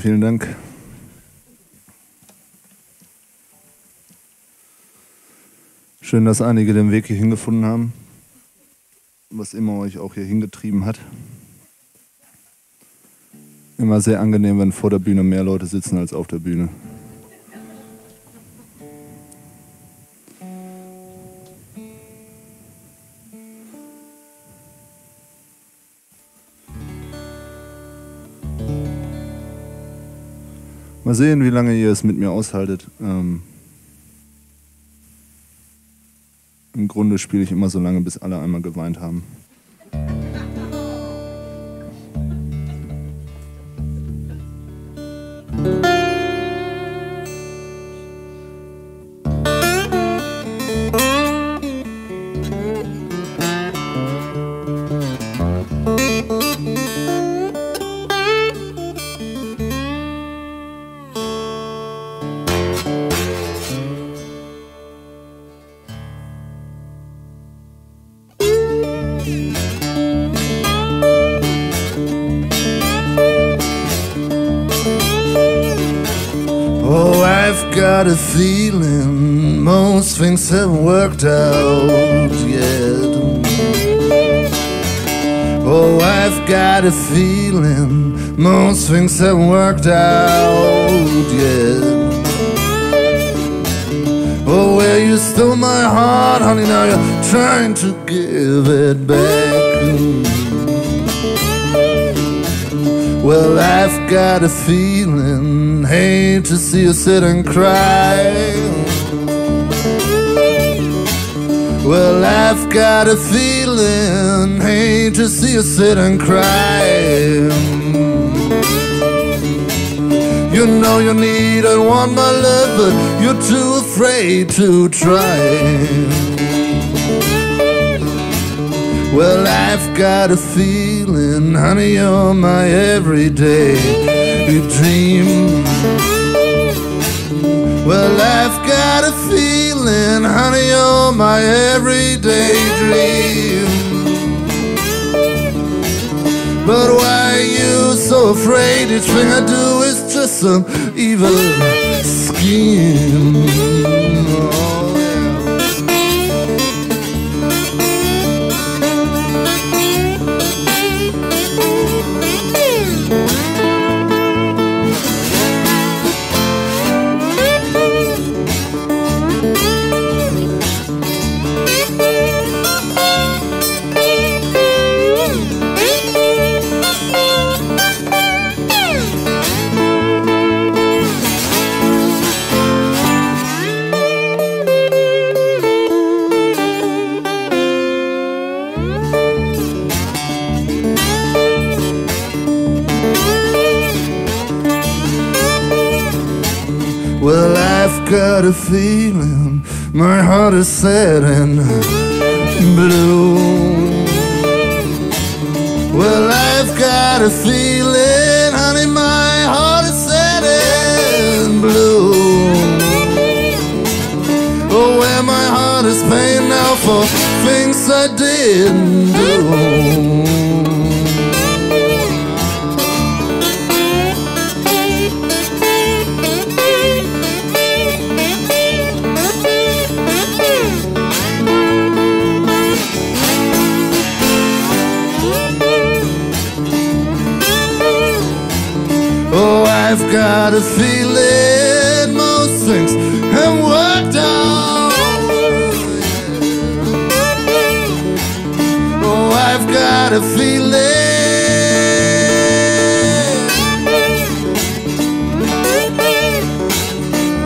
Vielen, Dank. Schön, dass einige den Weg hier hingefunden haben, was immer euch auch hier hingetrieben hat. Immer sehr angenehm, wenn vor der Bühne mehr Leute sitzen als auf der Bühne. Mal sehen, wie lange ihr es mit mir aushaltet. Ähm Im Grunde spiele ich immer so lange, bis alle einmal geweint haben. Things haven't worked out yet. Oh, where you stole my heart, honey, now you're trying to give it back. Well, I've got a feeling, hate to see you sit and cry. Well, I've got a feeling, hate to see you sit and cry. You know you need and want my love, but you're too afraid to try. Well, I've got a feeling, honey, you're my everyday dream. Well, I've got a feeling, honey, you're my everyday dream. But why are you so afraid? Each thing I do is some evil scheme. Feeling my heart is sad and blue. Well, I've got a feeling, honey, my heart is sad and blue. Oh, where my heart is paying now for things I didn't do. Got a feeling most things have worked out. Oh, I've got a feeling.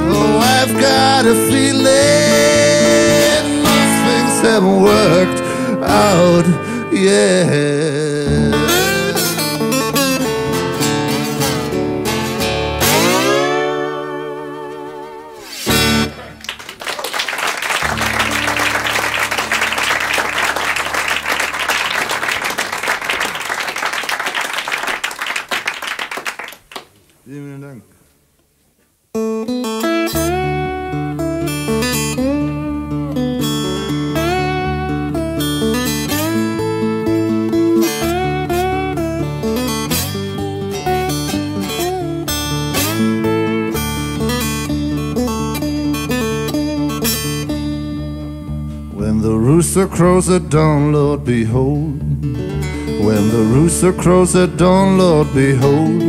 Oh, I've got a feeling most things haven't worked out yet. Crows at dawn, Lord, behold. When the rooster crows at dawn, Lord, behold.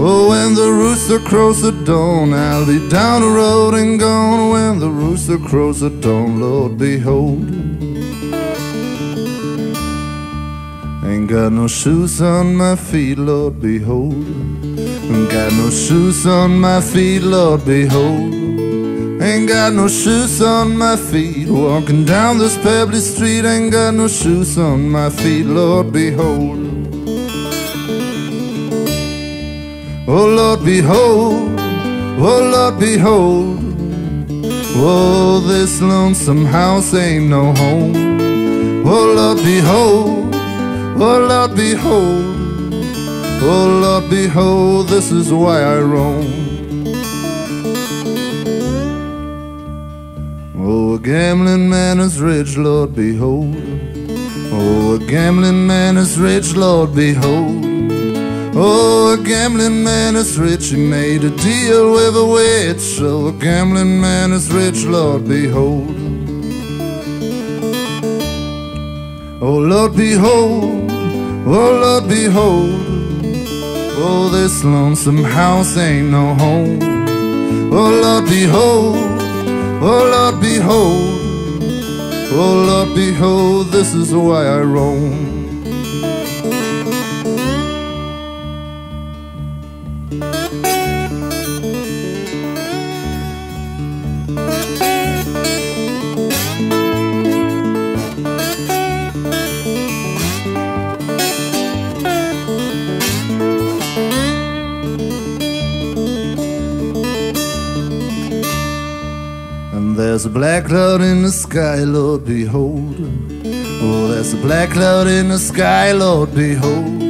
Oh, when the rooster crows at dawn, I'll be down the road and gone. When the rooster crows at dawn, Lord, behold. Ain't got no shoes on my feet, Lord, behold. Ain't got no shoes on my feet, Lord, behold. Ain't got no shoes on my feet. Walking down this pebbly street, ain't got no shoes on my feet, Lord, behold. Oh, Lord, behold. Oh, Lord, behold. Oh, this lonesome house ain't no home. Oh, Lord, behold. Oh, Lord, behold. Oh, Lord, behold, this is why I roam. Gambling man is rich, Lord, behold. Oh, a gambling man is rich, Lord, behold. Oh, a gambling man is rich, he made a deal with a witch. Oh, a gambling man is rich, Lord, behold. Oh, Lord, behold. Oh, Lord, behold. Oh, this lonesome house ain't no home. Oh, Lord, behold. Oh Lord, behold, oh Lord, behold, this is why I roam. A black cloud in the sky, Lord, behold. Oh, there's a black cloud in the sky, Lord, behold.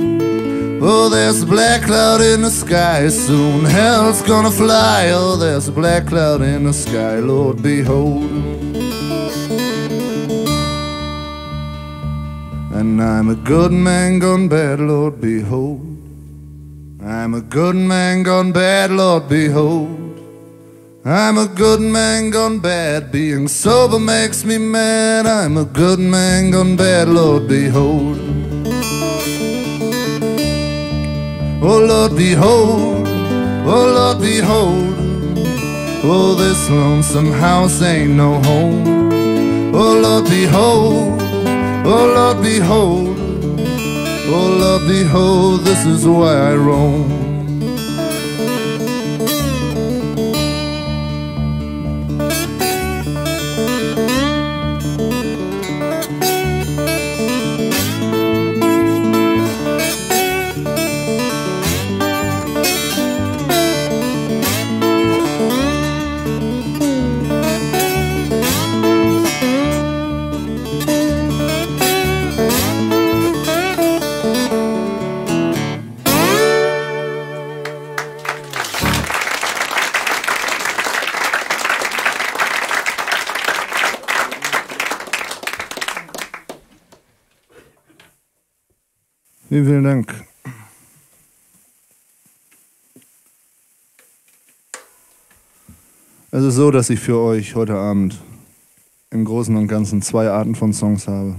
Oh, there's a black cloud in the sky, soon hell's gonna fly. Oh, there's a black cloud in the sky, Lord, behold. And I'm a good man gone bad, Lord, behold. I'm a good man gone bad, Lord, behold. I'm a good man gone bad, being sober makes me mad. I'm a good man gone bad, Lord, behold. Oh, Lord, behold. Oh, Lord, behold. Oh, this lonesome house ain't no home. Oh, Lord, behold. Oh, Lord, behold. Oh, Lord, behold, this is why I roam. So, dass ich für euch heute Abend im Großen und Ganzen zwei Arten von Songs habe.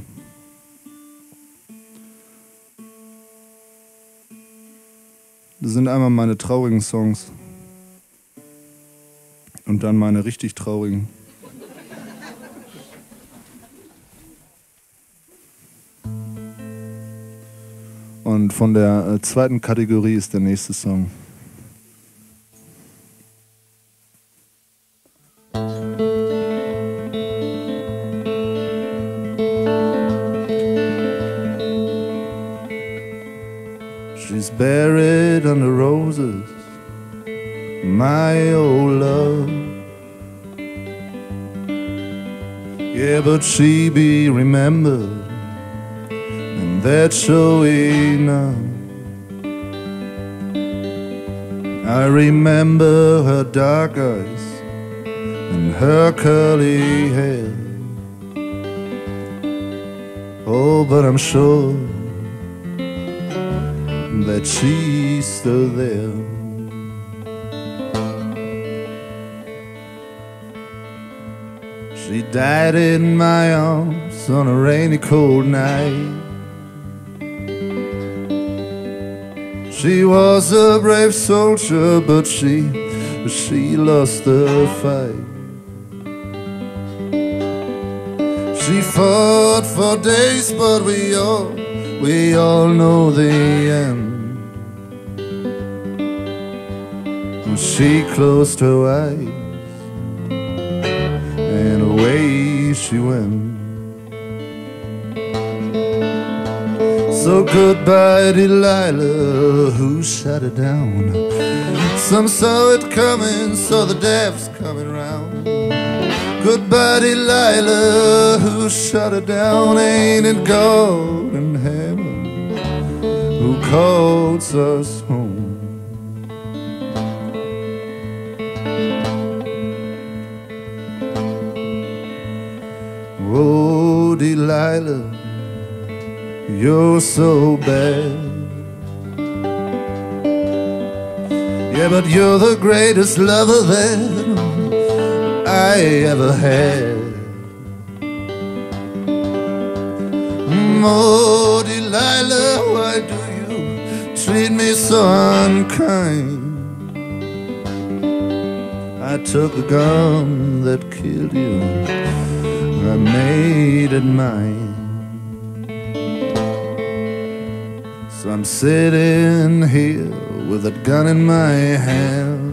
Das sind einmal meine traurigen Songs und dann meine richtig traurigen. Und von der äh, zweiten Kategorie ist der nächste Song. Buried under roses, my old love. Yeah, but she be remembered and that's so enough. I remember her dark eyes and her curly hair. Oh, but I'm sure that she's still there. She died in my arms on a rainy cold night. She was a brave soldier, but she, she lost the fight. She fought for days, but we all, we all know the end. She closed her eyes and away she went. So goodbye, Delilah, who shut it down? Some saw it coming, saw the death's coming round. Goodbye, Delilah, who shut it down? Ain't it who calls us home? Oh, Delilah, you're so bad. Yeah, but you're the greatest lover that I ever had. Oh, treat me so unkind? I took the gun that killed you. I made it mine. So I'm sitting here with a gun in my hand.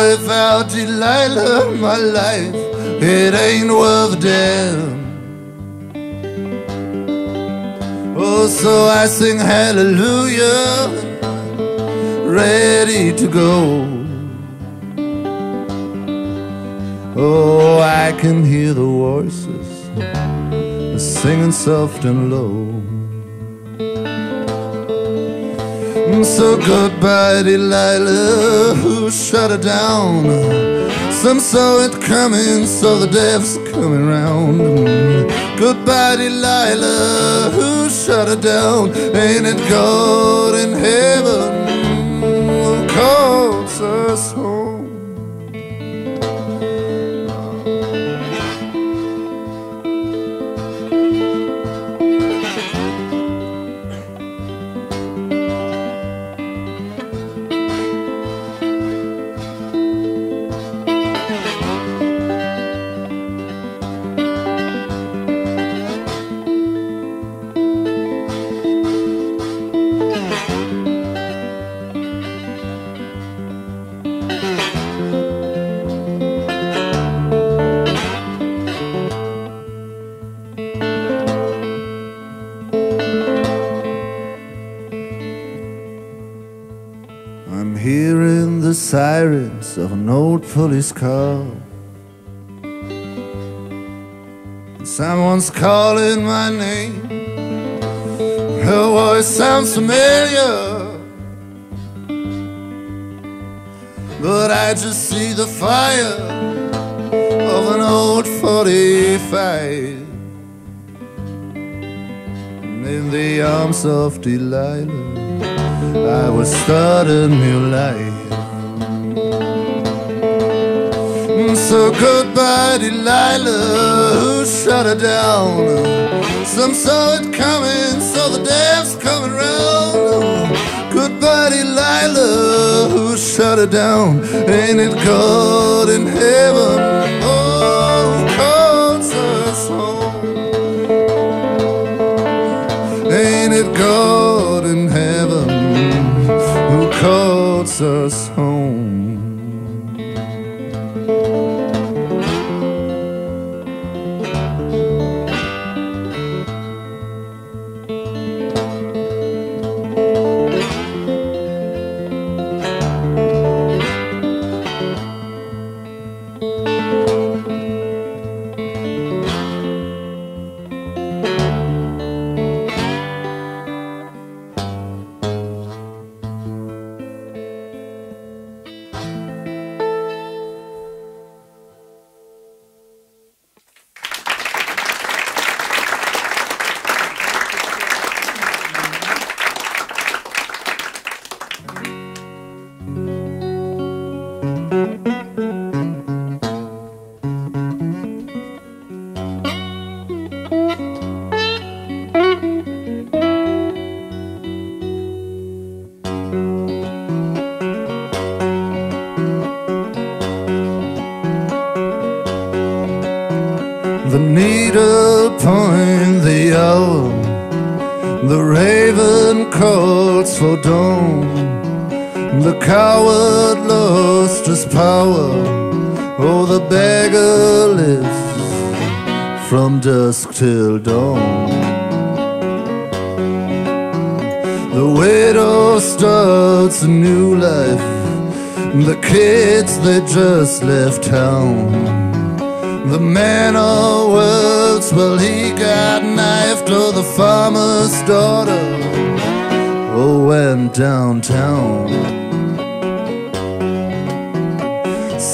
Without Delilah, my life, it ain't worth a damn. Oh, so I sing hallelujah, ready to go. Oh, I can hear the voices singing soft and low. So goodbye, Delilah, who shut her down. Some saw it coming, so the death's coming round. Goodbye, Delilah, who shut her down. Ain't it God in heaven who calls us home? Sirens of an old police car. Someone's calling my name. Her voice sounds familiar. But I just see the fire of an old 45. And in the arms of Delilah. I will start a new life. So goodbye, Delilah, who shut her down. Some saw it coming, saw the death's coming round. Goodbye, Delilah, who shut her down. Ain't it God in heaven? Oh, calls us home. Ain't it God in heaven who calls us home?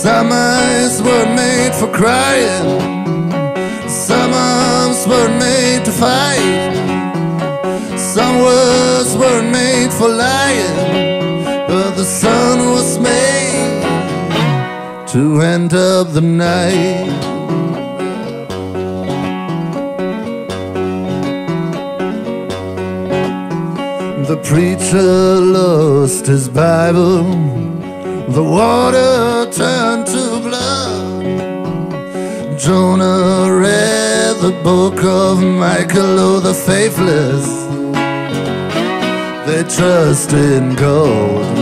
Some eyes were made for crying, some arms were made to fight, some words were made for lying, but the sun was made to end up the night. The preacher lost his Bible. The water turned. Jonah read the book of Michael, oh, the faithless. They trust in God.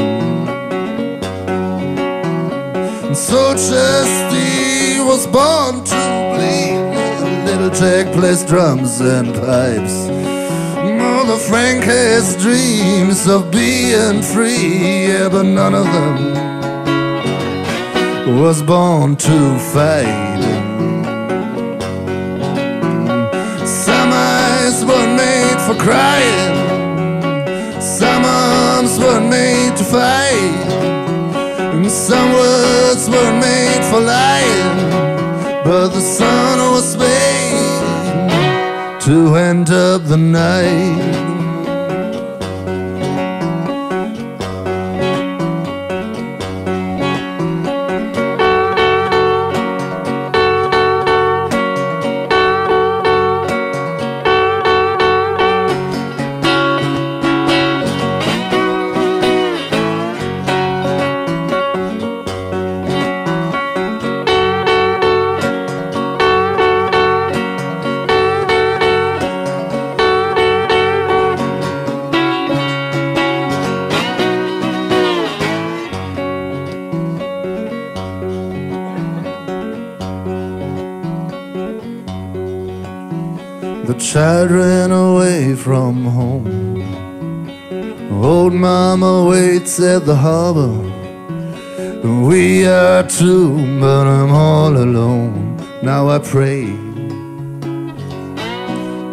And so Chesty was born to bleed. Little Jack plays drums and pipes. All the Frank has dreams of being free, yeah, but none of them was born to fight. For crying, some arms were made to fight, and some words were made for lying, but the sun was made to end up the night. At the harbor. We are two, but I'm all alone. Now I pray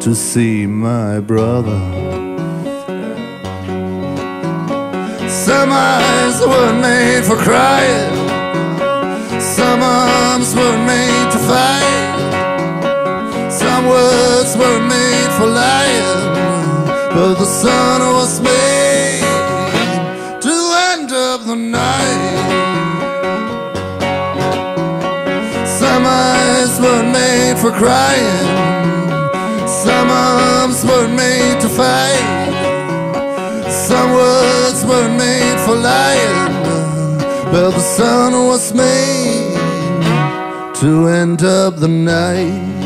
to see my brother. Some eyes were made for crying, some arms were made to fight. Some words were made for lying, but the sun was made crying, some arms were made to fight, some words were made for lying, but the sun was made to end up the night.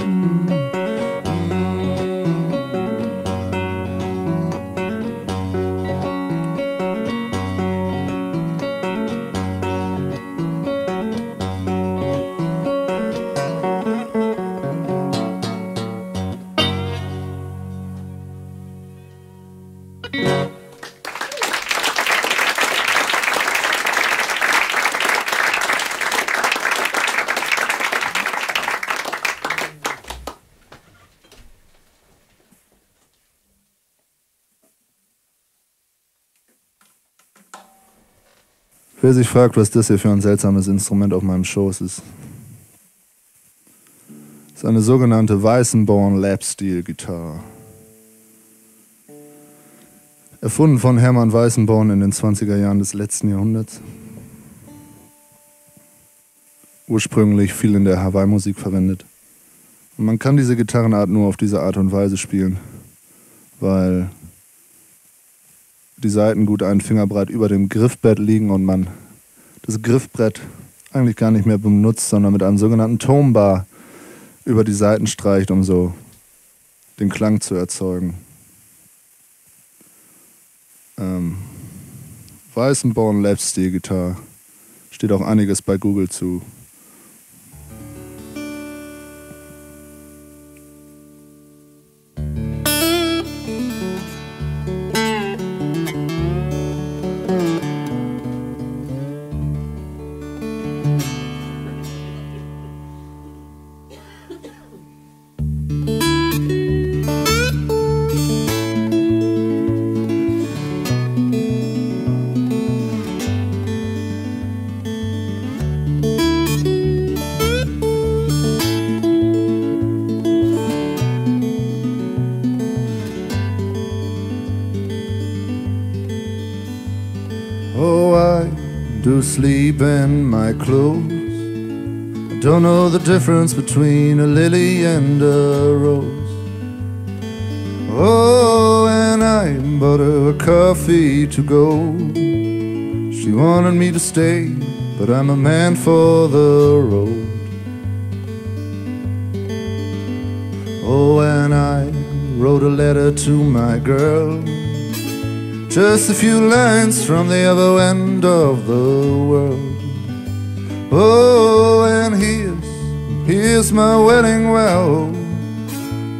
Wer sich fragt, was das hier für ein seltsames Instrument auf meinem Schoß ist. Ist eine sogenannte Weißenborn Lap-Steel-Gitarre. Erfunden von Hermann Weißenborn in den 20er Jahren des letzten Jahrhunderts. Ursprünglich viel in der Hawaii-Musik verwendet. Und man kann diese Gitarrenart nur auf diese Art und Weise spielen, weil die Seiten gut einen Fingerbreit über dem Griffbrett liegen und man das Griffbrett eigentlich gar nicht mehr benutzt, sondern mit einem sogenannten Tone Bar über die Seiten streicht, um so den Klang zu erzeugen. Ähm, Weißenborn Lab Steel Gitarre. Steht auch einiges bei Google zu. Don't know the difference between a lily and a rose. Oh, and I bought her a coffee to go. She wanted me to stay, but I'm a man for the road. Oh, and I wrote a letter to my girl. Just a few lines from the other end of the world. Oh, here's my wedding well.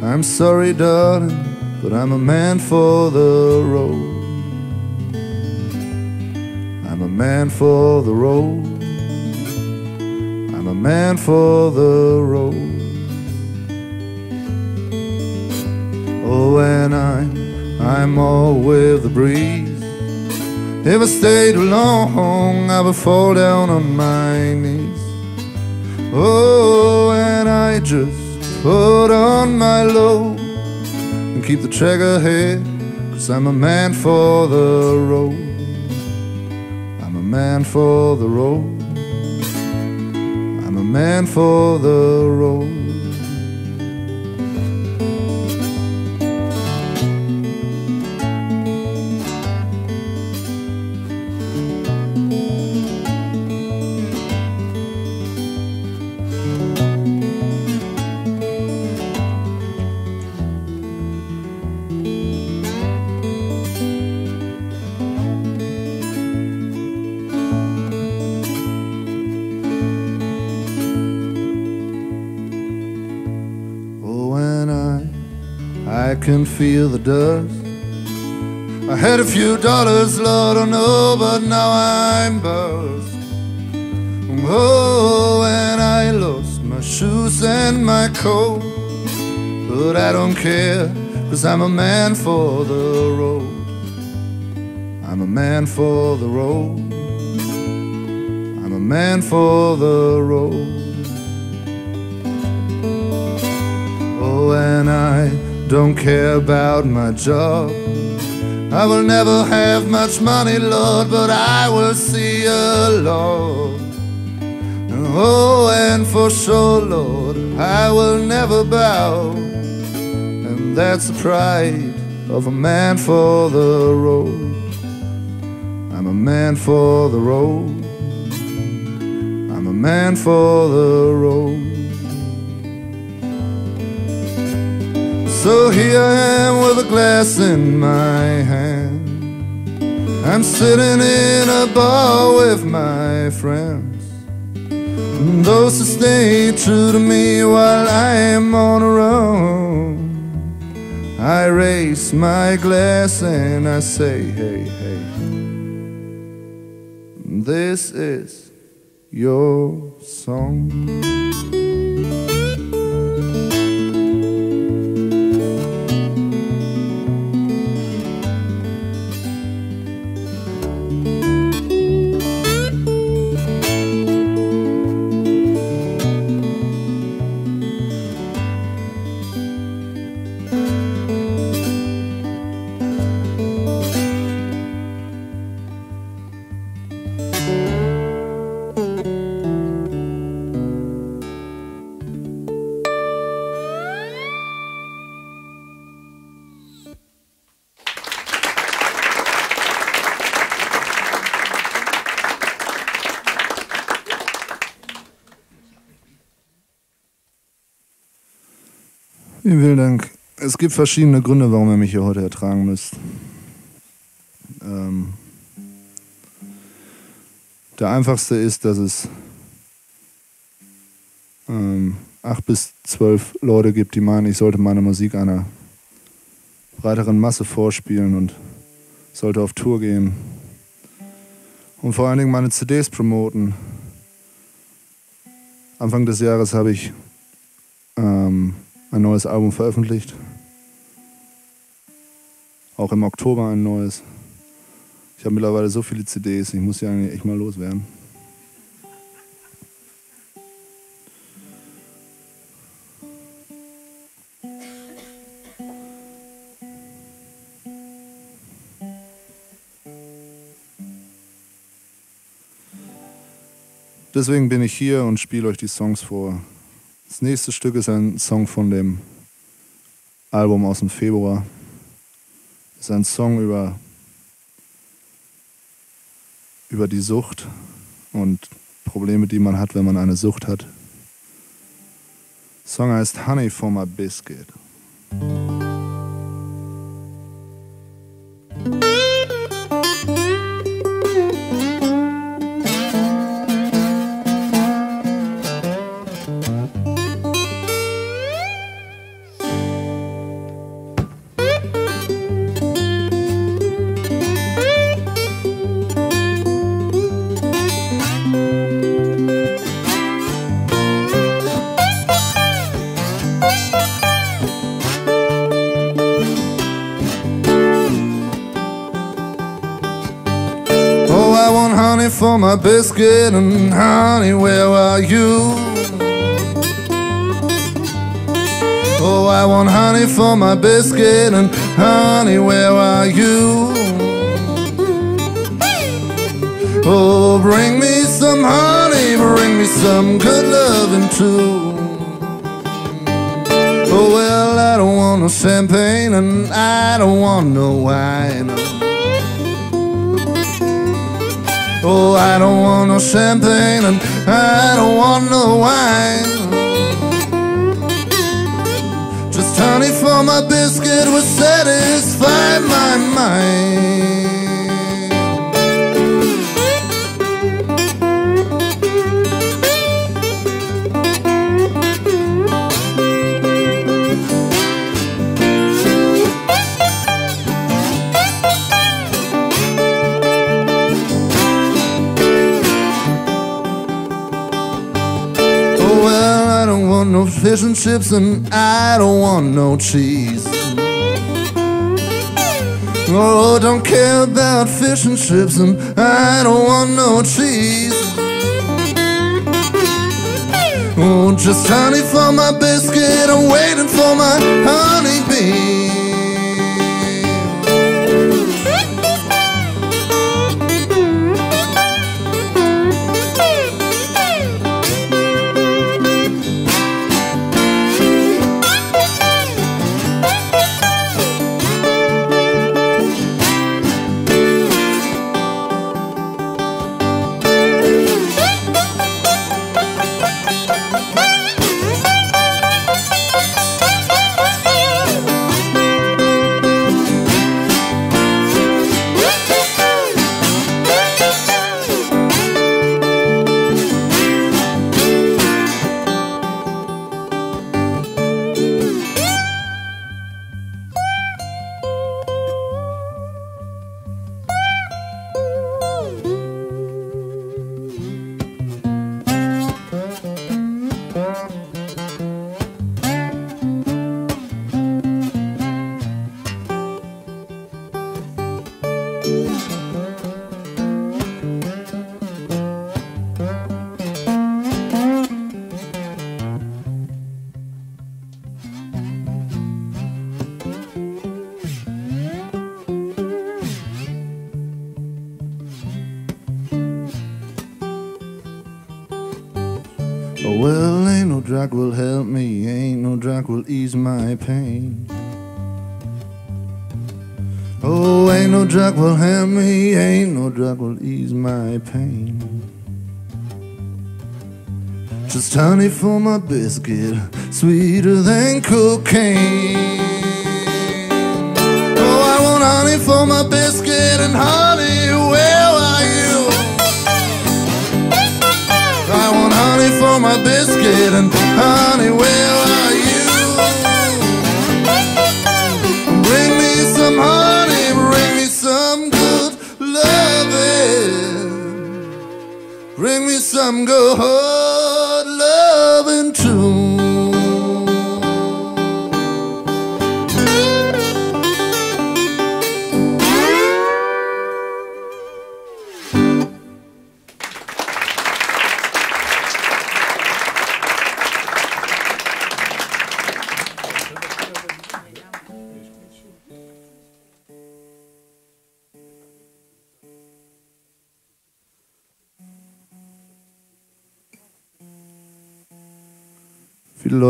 I'm sorry, darling, but I'm a man for the road. I'm a man for the road. I'm a man for the road. Oh, and I'm I'm all with the breeze. If I stay too long, I will fall down on my knees. Oh, I just put on my load and keep the track ahead, cause I'm a man for the road. I'm a man for the road. I'm a man for the road. Dust. I had a few dollars, Lord, I know, but now I'm buzzed. Oh, and I lost my shoes and my coat. But I don't care, cause I'm a man for the road. I'm a man for the road. I'm a man for the road. Oh, and I don't care about my job. I will never have much money, Lord, but I will see you, Lord. Oh, and for sure, Lord, I will never bow. And that's the pride of a man for the road. I'm a man for the road. I'm a man for the road. So here I am with a glass in my hand. I'm sitting in a bar with my friends. And those who stay true to me while I am on a run. I raise my glass and I say, hey, hey. This is your song. Gibt verschiedene Gründe, warum ihr mich hier heute ertragen müsst. Ähm, der einfachste ist, dass es ähm, acht bis zwölf Leute gibt, die meinen, ich sollte meine Musik einer breiteren Masse vorspielen und sollte auf Tour gehen und vor allen Dingen meine CDs promoten. Anfang des Jahres habe ich ähm, ein neues Album veröffentlicht. Auch im Oktober ein neues. Ich habe mittlerweile so viele CDs, ich muss sie eigentlich echt mal loswerden. Deswegen bin ich hier und spiele euch die Songs vor. Das nächste Stück ist ein Song von dem Album aus dem Februar. Ist ein Song über, über die Sucht und Probleme, die man hat, wenn man eine Sucht hat. Der Song heißt Honey for My Biscuit. Biscuit and honey, where are you? Oh, I want honey for my biscuit and honey, where are you? Oh, bring me some honey, bring me some good loving too. Oh, well, I don't want no champagne and I don't want no wine. Oh, I don't want no champagne and I don't want no wine. Just honey for my biscuit will satisfy my mind. Fish and chips and I don't want no cheese. Oh, don't care about fish and chips and I don't want no cheese. Oh, just honey for my biscuit, I'm waiting for my honeybee. Drug will help me, ain't no drug will ease my pain. Just honey for my biscuit, sweeter than cocaine. Oh, I want honey for my biscuit, and honey, where are you? I want honey for my biscuit, and honey, where some good loving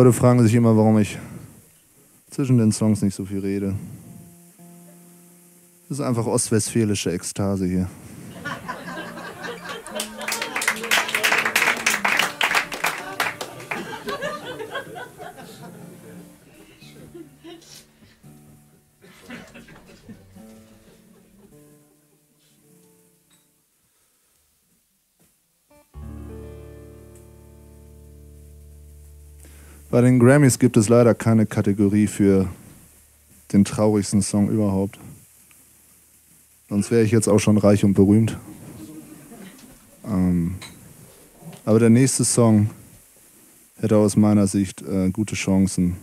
Leute fragen sich immer, warum ich zwischen den Songs nicht so viel rede. Das ist einfach ostwestfälische Ekstase hier. Bei den Grammys gibt es leider keine Kategorie für den traurigsten Song überhaupt. Sonst wäre ich jetzt auch schon reich und berühmt. Ähm, aber der nächste Song hätte aus meiner Sicht äh, gute Chancen,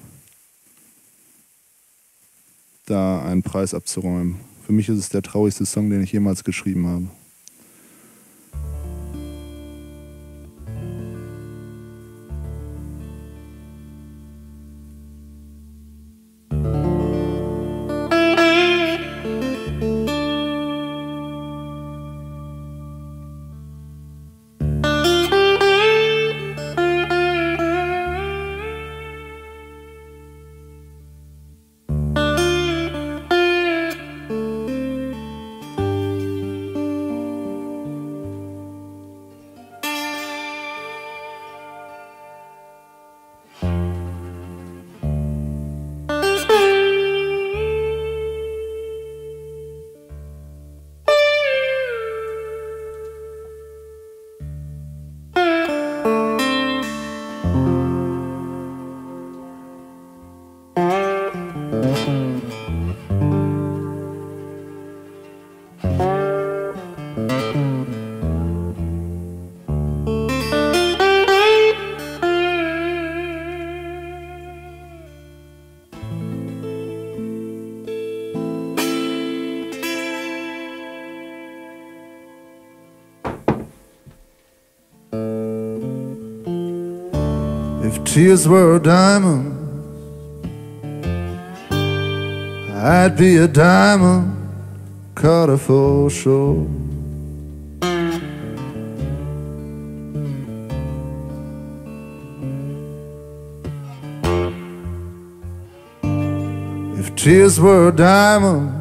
da einen Preis abzuräumen. Für mich ist es der traurigste Song, den ich jemals geschrieben habe. Tears were diamonds, I'd be a diamond cutter for sure. If tears were diamonds,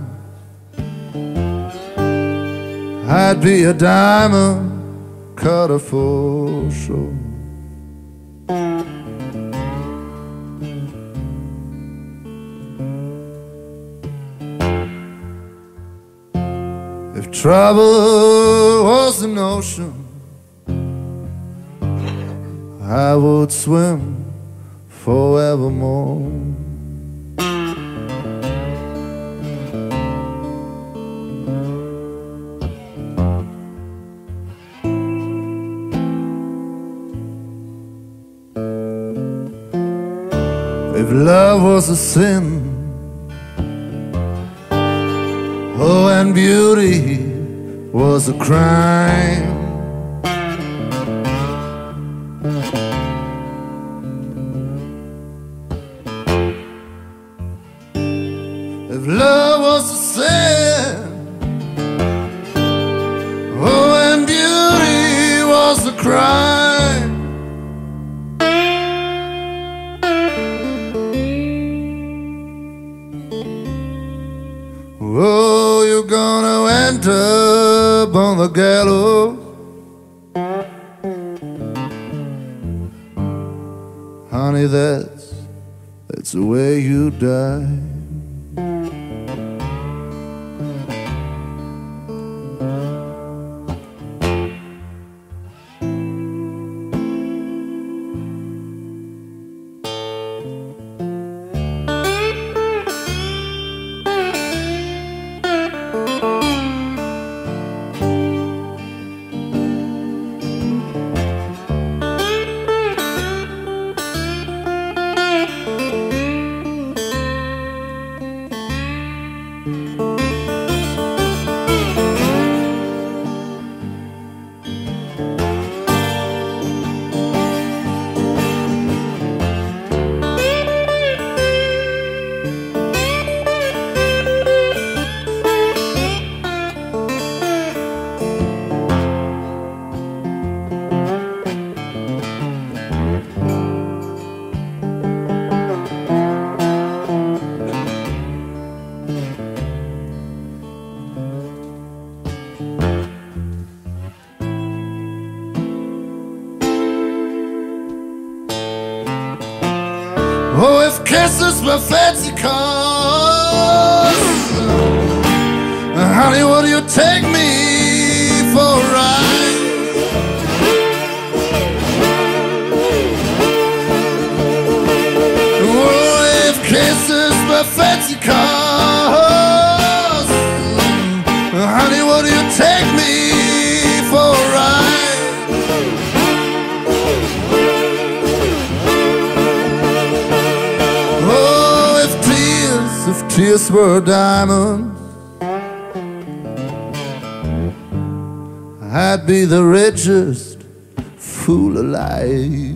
I'd be a diamond cutter for sure. Trouble was an ocean, I would swim forevermore. If love was a sin, oh, and beauty was a crime. Kisses were tears were diamonds, I'd be the richest fool alive.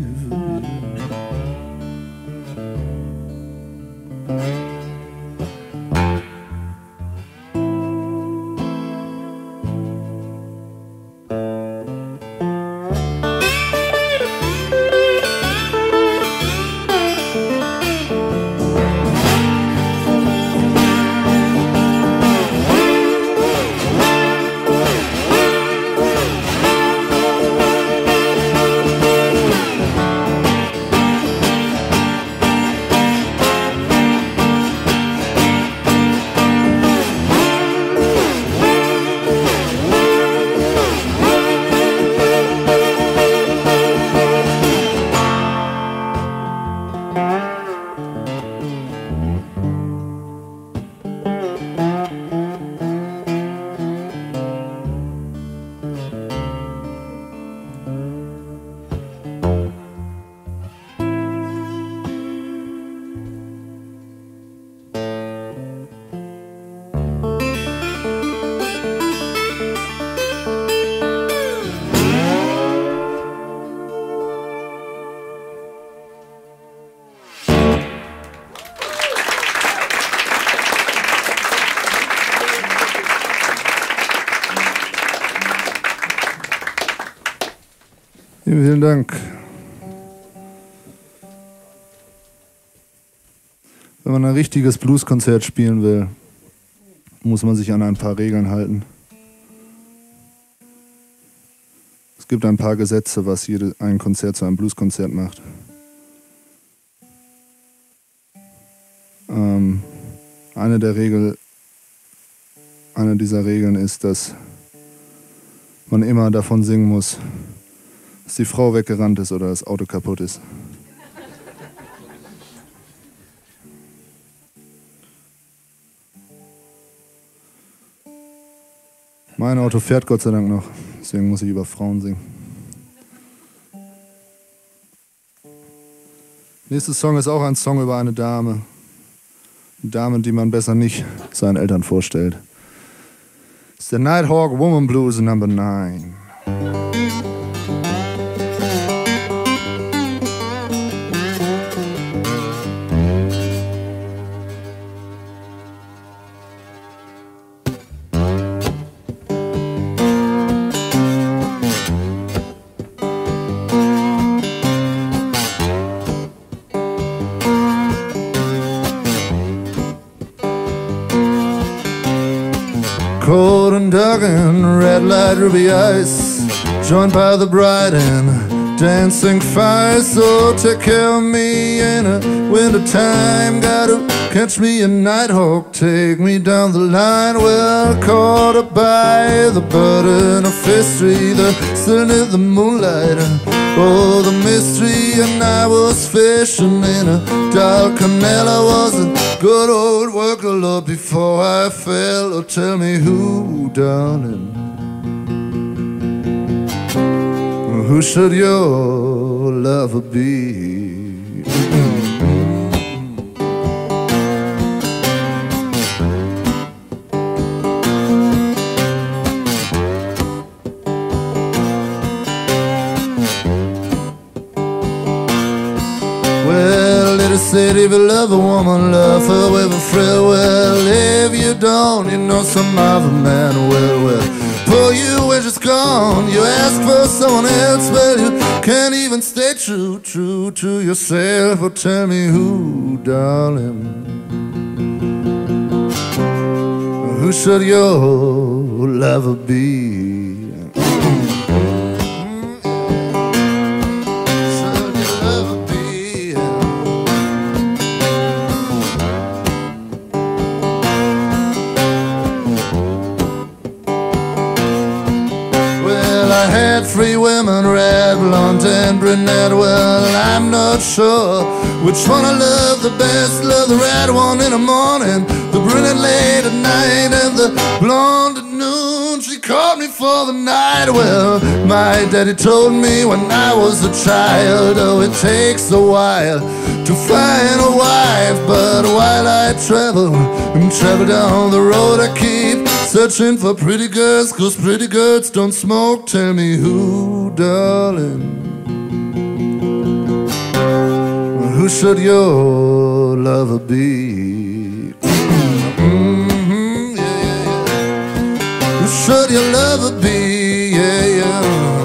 Dank. Wenn man ein richtiges Blueskonzert spielen will, muss man sich an ein paar Regeln halten. Es gibt ein paar Gesetze, was jede, ein Konzert zu einem Blueskonzert macht. Ähm, eine der Regel, eine dieser Regeln ist, dass man immer davon singen muss, dass die Frau weggerannt ist oder das Auto kaputt ist. Mein Auto fährt Gott sei Dank noch, deswegen muss ich über Frauen singen. Nächster Song ist auch ein Song über eine Dame. Eine Dame, die man besser nicht seinen Eltern vorstellt. It's the Nighthawk Woman Blues Number 9. Joined by the bright and dancing fire. So take care of me in a winter time. Gotta catch me a nighthawk, take me down the line. Well, caught up by the burden of history, the sun of the moonlight. Oh, the mystery, and I was fishing in a dark canal. I was a good old worker, Lord, before I fell. Oh, tell me who, darling. Should your lover be? Well, city, if you love a woman, love her with a frill. Well, if you don't, you know some other man will. Well, for you when she's gone, you ask for someone else. but you can't even stay true, true to yourself. Or tell me who, darling. Who should your lover be? Three women, red, blonde, and brunette. Well, I'm not sure which one I love the best. Love the red one in the morning, the brunette late at night, and the blonde at noon. She called me for the night. Well, my daddy told me when I was a child, oh, it takes a while to find a wife. But while I travel and travel down the road, I keep searching for pretty girls, cause pretty girls don't smoke. Tell me who, darling. Who should your lover be? Mhm, yeah, yeah, yeah. Who should your lover be? Yeah, yeah.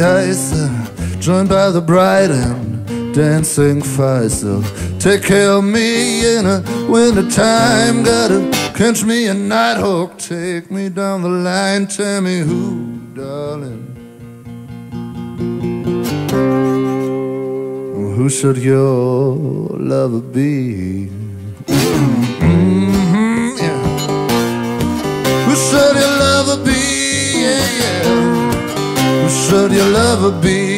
Uh, Joined by the bright and dancing So take care of me in a winter time Gotta catch me a nighthawk. Take me down the line Tell me who, darling. Who should your lover be? Should your lover be?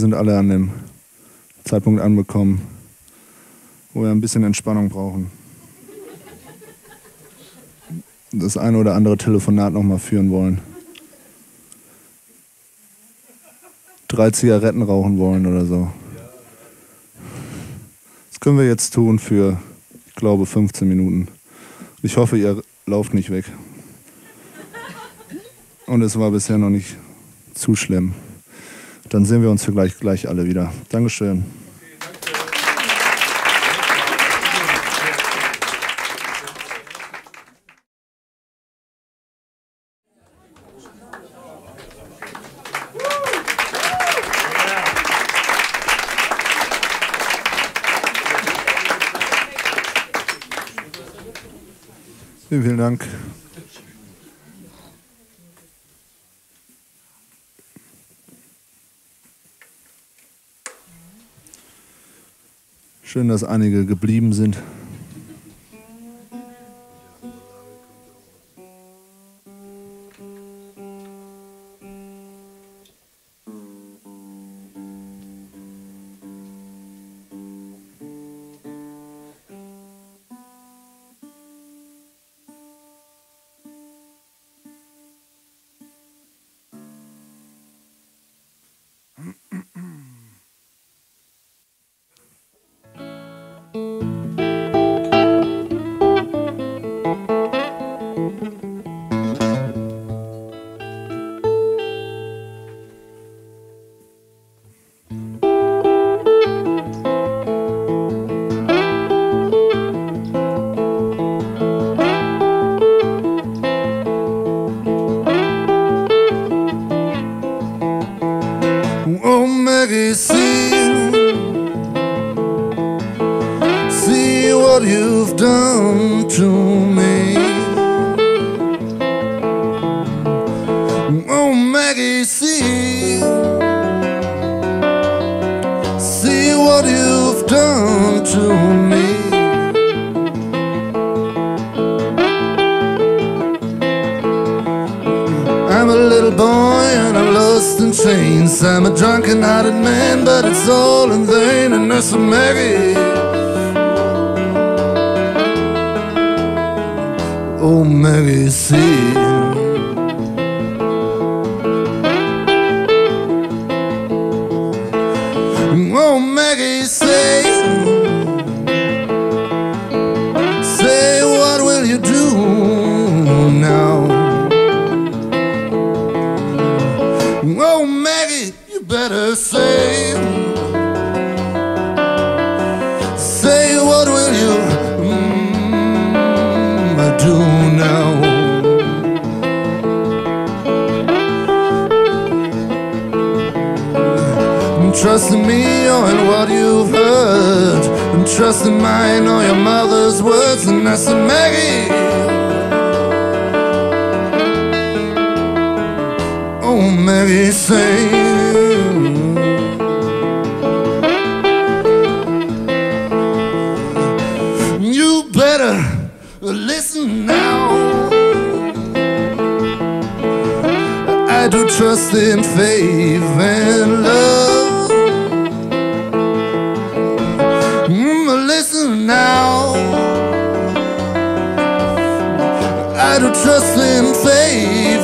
Sind alle an dem Zeitpunkt angekommen, wo wir ein bisschen Entspannung brauchen. Das eine oder andere Telefonat nochmal führen wollen. Drei Zigaretten rauchen wollen oder so. können wir jetzt tun für, ich glaube, 15 Minuten. Ich hoffe, ihr lauft nicht weg. Und es war bisher noch nicht zu schlimm. Dann sehen wir uns vielleicht gleich alle wieder. Dankeschön. Vielen Dank. Schön, dass einige geblieben sind.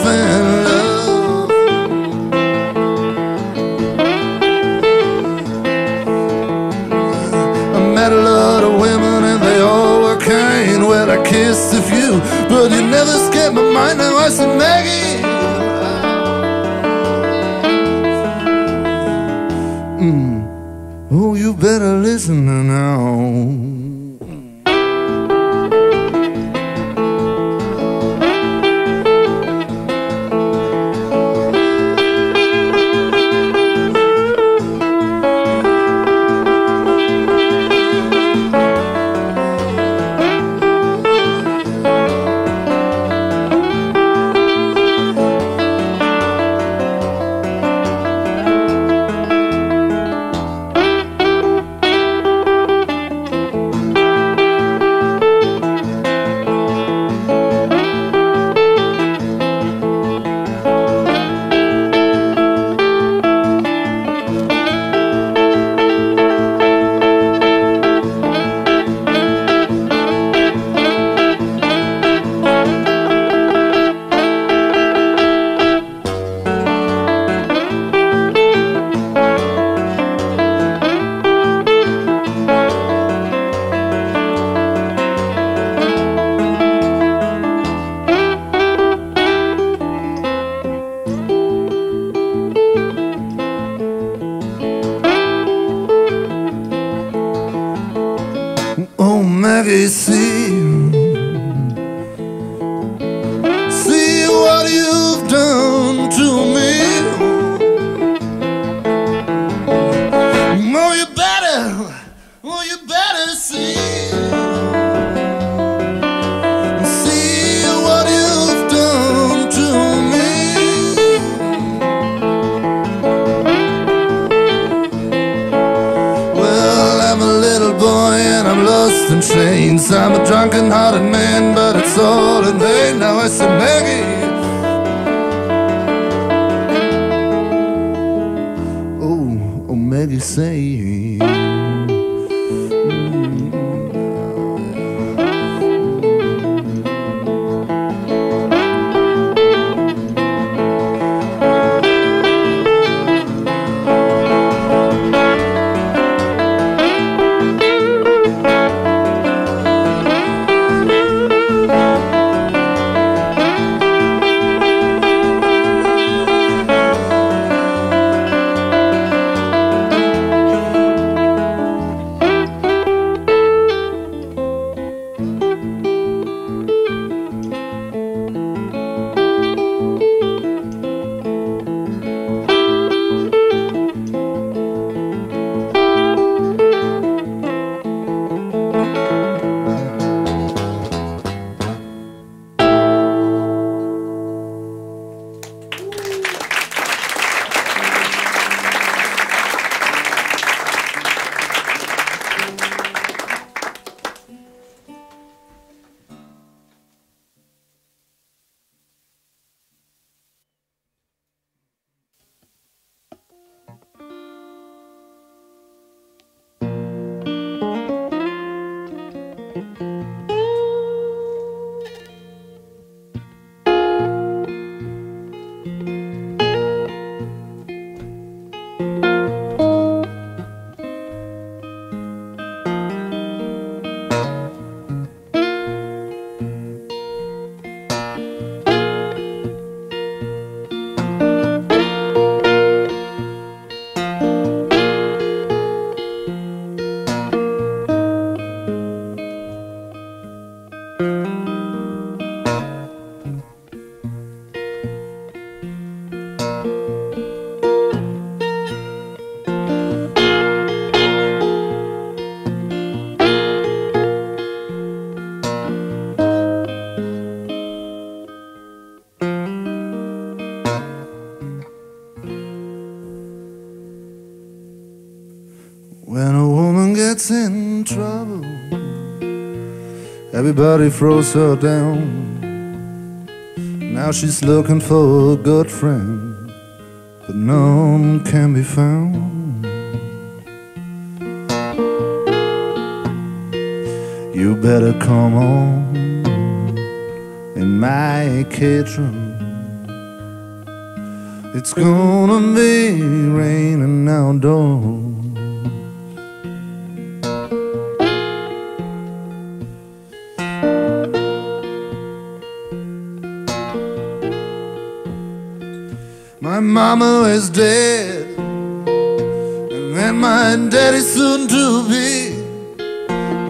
loving Everybody throws her down. Now she's looking for a good friend, but none can be found. You better come on in my kitchen. It's gonna be raining outdoors. Mama is dead, and then my daddy soon to be.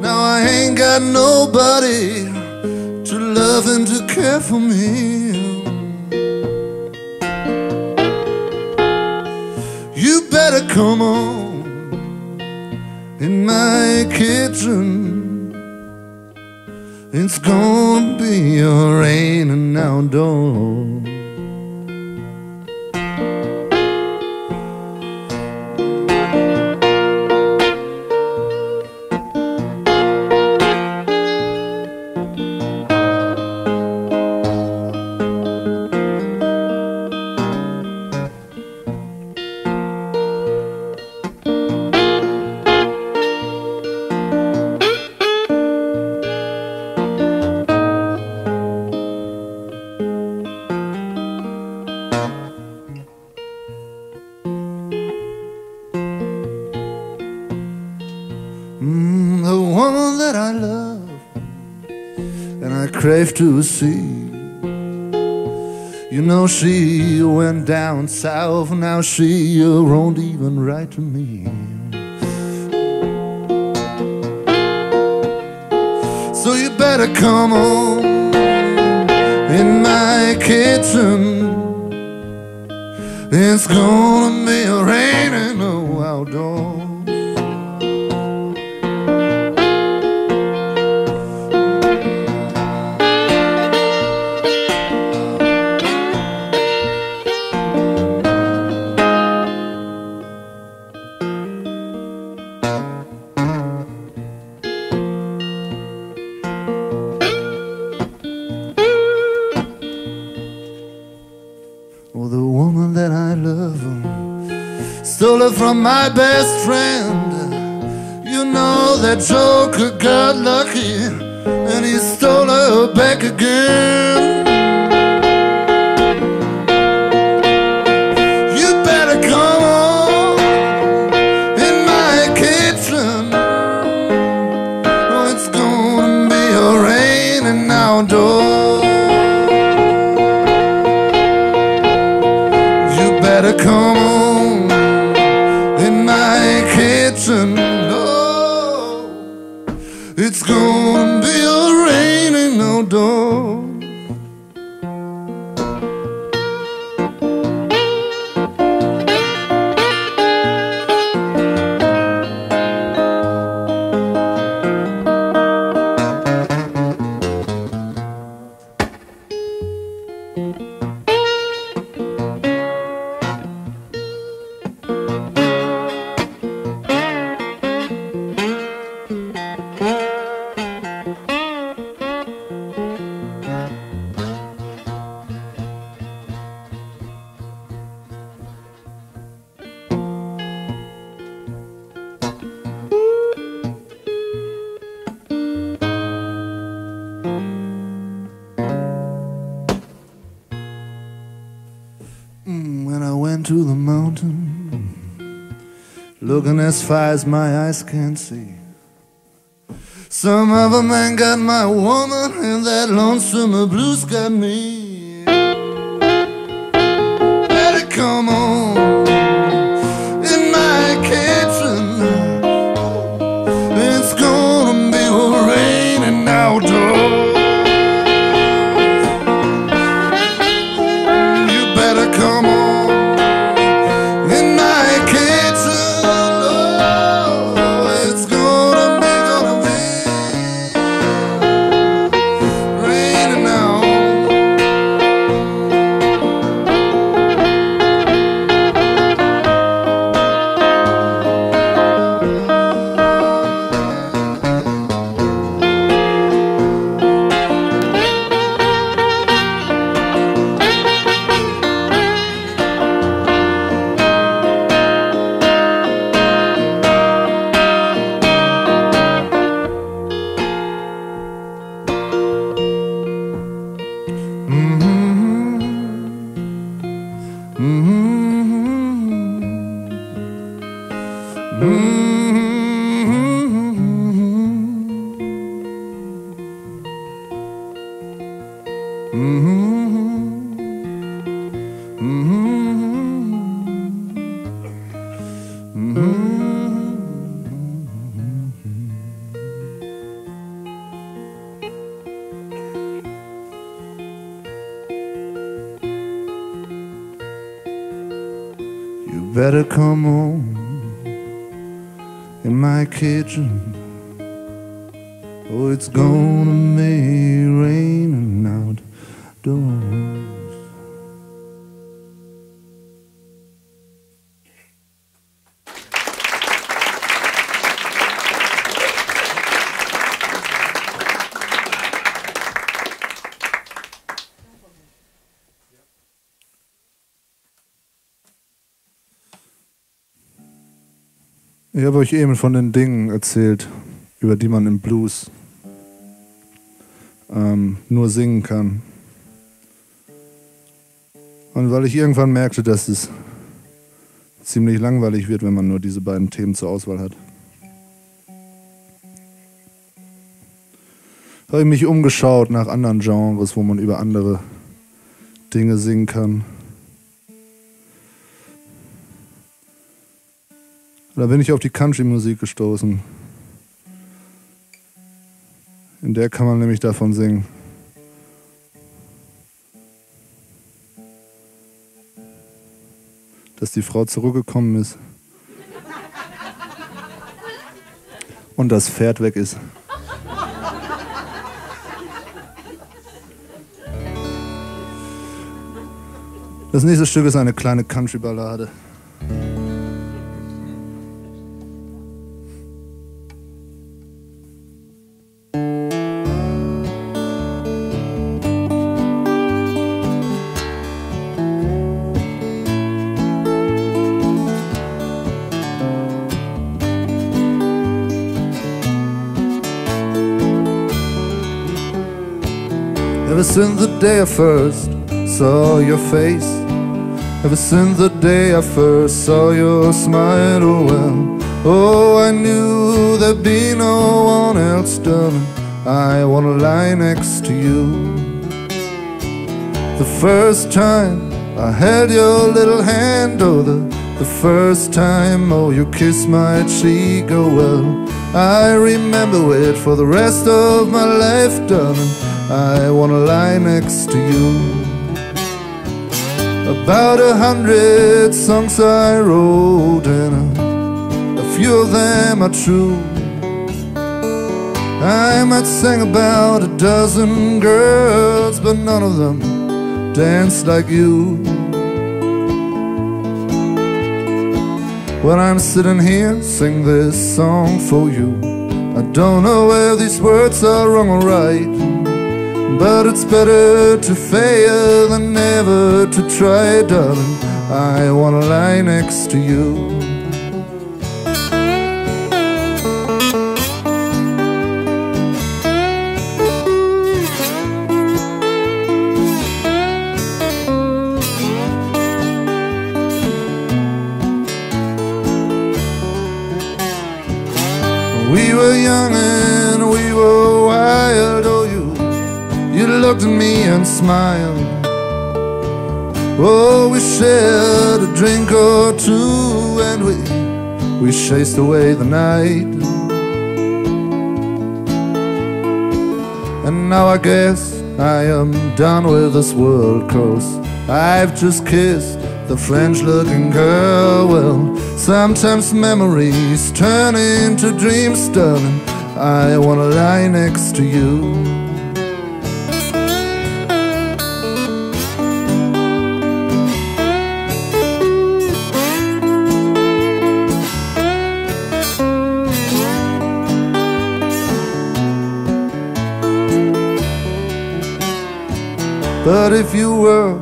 Now I ain't got nobody to love and to care for me. You better come on in my kitchen. It's gonna be a raining outdoors. Down south, now she won't even write to me. So you better come on in my kitchen. It's gonna be raining outdoors. It from my best friend. You know that Joker got lucky and he stole her back again. As my eyes can see. Some other man got my woman, and that lonesome blues got me. Come on in my kitchen. Ich habe euch eben von den Dingen erzählt, über die man im Blues ähm, nur singen kann. Und weil ich irgendwann merkte, dass es ziemlich langweilig wird, wenn man nur diese beiden Themen zur Auswahl hat, habe ich mich umgeschaut nach anderen Genres, wo man über andere Dinge singen kann. Da bin ich auf die Country-Musik gestoßen. In der kann man nämlich davon singen. Dass die Frau zurückgekommen ist. Und das Pferd weg ist. Das nächste Stück ist eine kleine Country-Ballade. The day I first saw your face. Ever since the day I first saw your smile, oh well. Oh, I knew there'd be no one else, darling. I wanna lie next to you. The first time I held your little hand, oh, the, the first time, oh, you kissed my cheek, oh, well. I remember it for the rest of my life, darling. I wanna lie next to you. About a hundred songs I wrote, and a, few of them are true. I might sing about a dozen girls, but none of them dance like you. When I'm sitting here, sing this song for you. I don't know whether these words are wrong or right. But it's better to fail than never to try, darling. I wanna lie next to you. We were young looked at me and smiled. Oh, we shared a drink or two And we, we chased away the night. And now I guess I am done with this world Cause I've just kissed the French looking girl. Well, sometimes memories turn into dreams, darling. I wanna lie next to you But if you were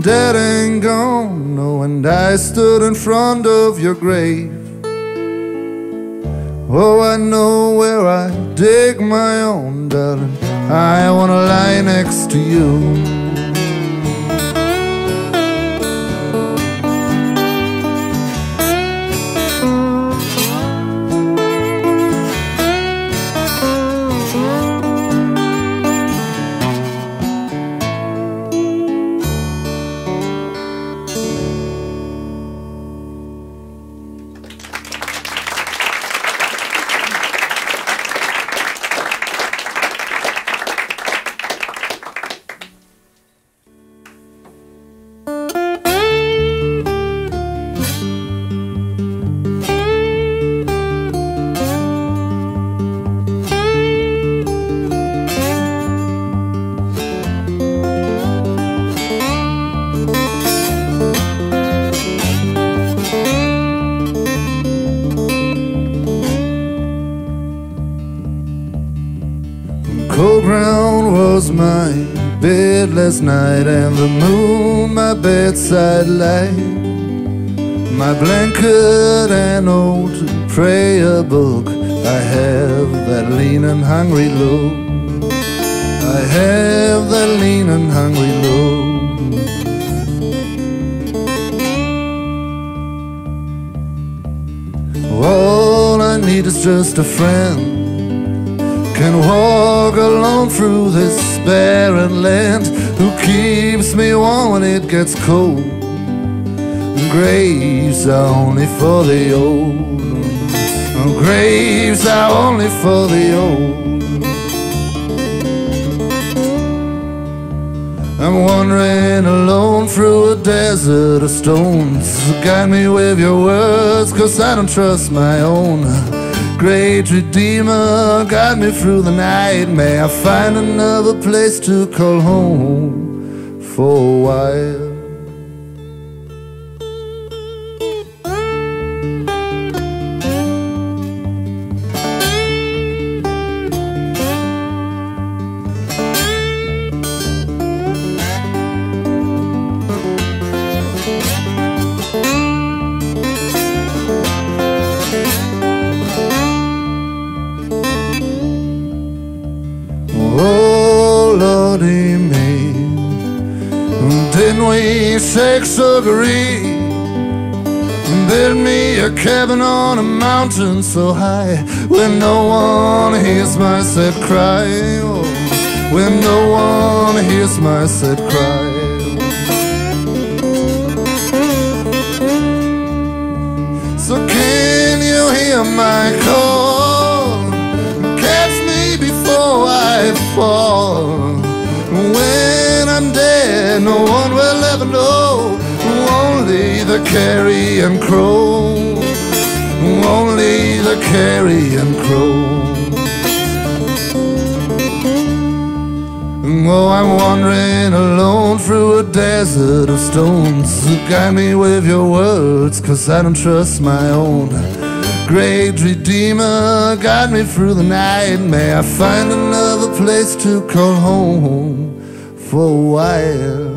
dead and gone, no, and I stood in front of your grave. Oh, I know where I dig my own, darling. I wanna lie next to you. Light. My blanket and old prayer book. I have that lean and hungry look. I have that lean and hungry look. All I need is just a friend can walk alone through this barren land Who keeps me warm when it gets cold Graves are only for the old Graves are only for the old I'm wandering alone through a desert of stones Guide me with your words Cause I don't trust my own Great Redeemer, guide me through the night. May I find another place to call home for a while. Sex agree? Build me a cabin on a mountain so high. Where no one hears my sad cry. Oh, Where no one hears my sad cry. So can you hear my call? Catch me before I fall. When I'm dead no one will ever know only the carrion crow, only the carrion crow. Oh, I'm wandering alone through a desert of stones. Guide me with your words, cause I don't trust my own. Great Redeemer, guide me through the night. May I find another place to call home for a while.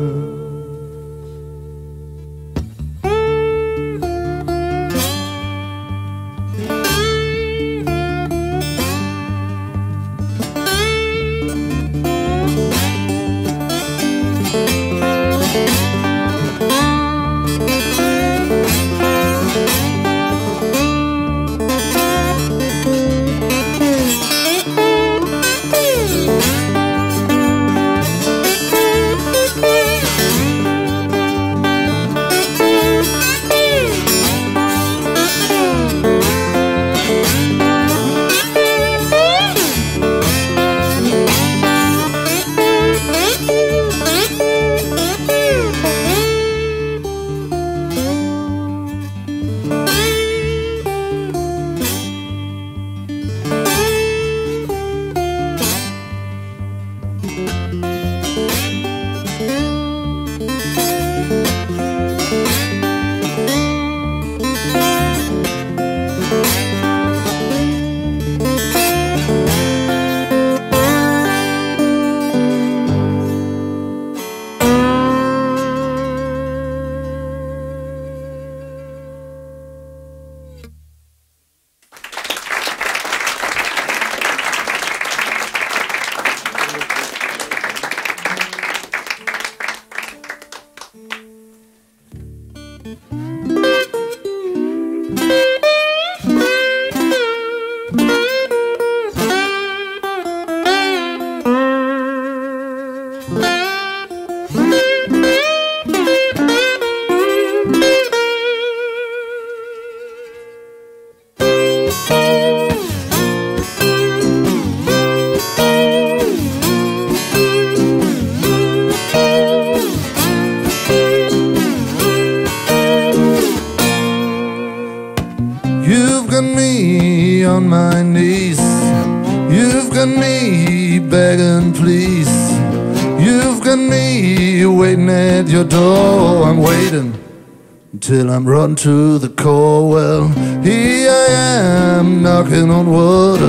To the core. Well, here I am knocking on wood.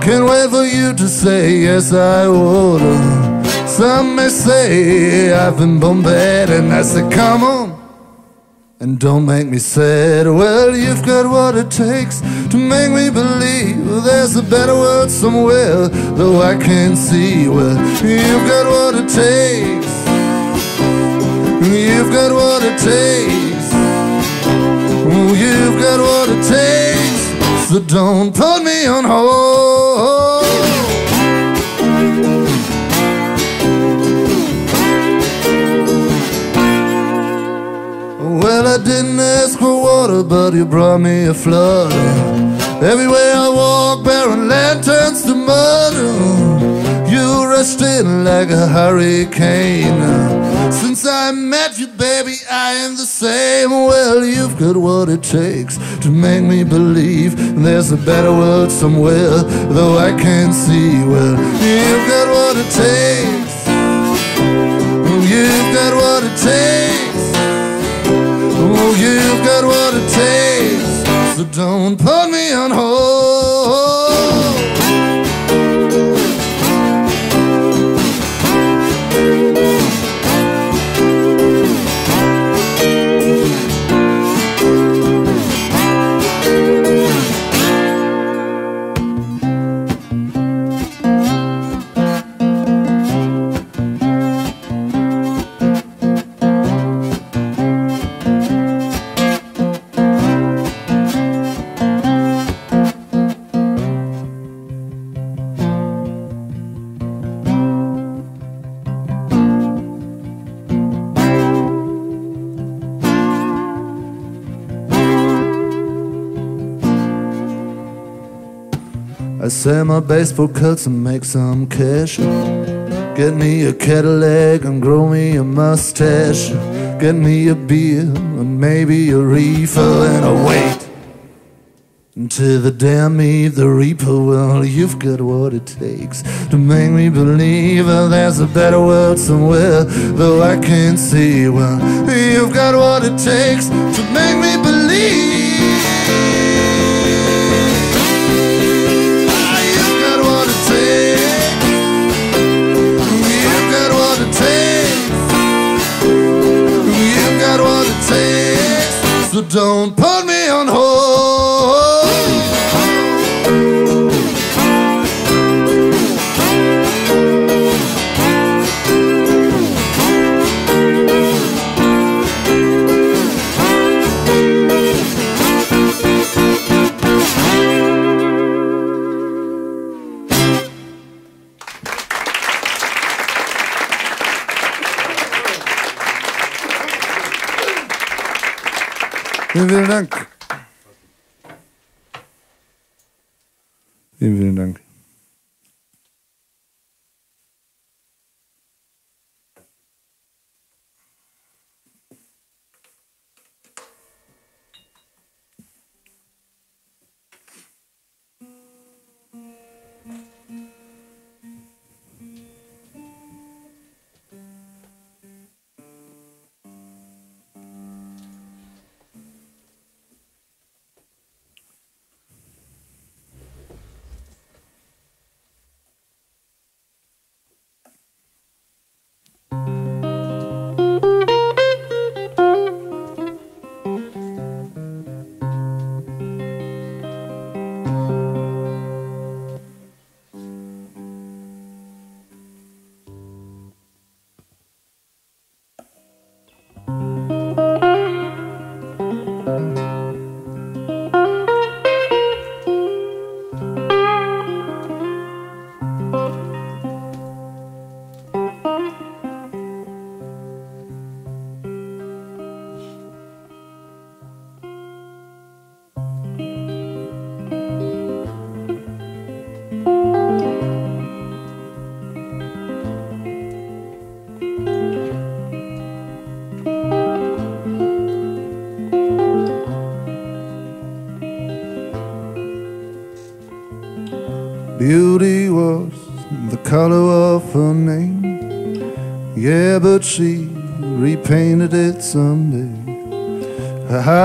Can't wait for you to say yes, I would. Some may say I've been bombarded, and I say, come on. And don't make me sad. Well, you've got what it takes to make me believe there's a better world somewhere, though I can't see. Well, you've got what it takes. You've got what it takes. You've got what it takes, so don't put me on hold. Well, I didn't ask for water, but you brought me a flood. Everywhere I walk, barren land turns to mud. You rushed in like a hurricane. Since I met you, baby, I am the same. Well, you've got what it takes to make me believe there's a better world somewhere, though I can't see. Well, you've got what it takes. You've got what it takes. Oh, you've got what it takes. So don't put me on hold. Sell my baseball cuts and make some cash. Get me a Cadillac and grow me a mustache. Get me a beer and maybe a reefer and a wait. Until the day I meet the reaper, well, you've got what it takes to make me believe that there's a better world somewhere, though I can't see. Well, you've got what it takes to make me believe. Don't put Vielen, Dank. Vielen, vielen Dank.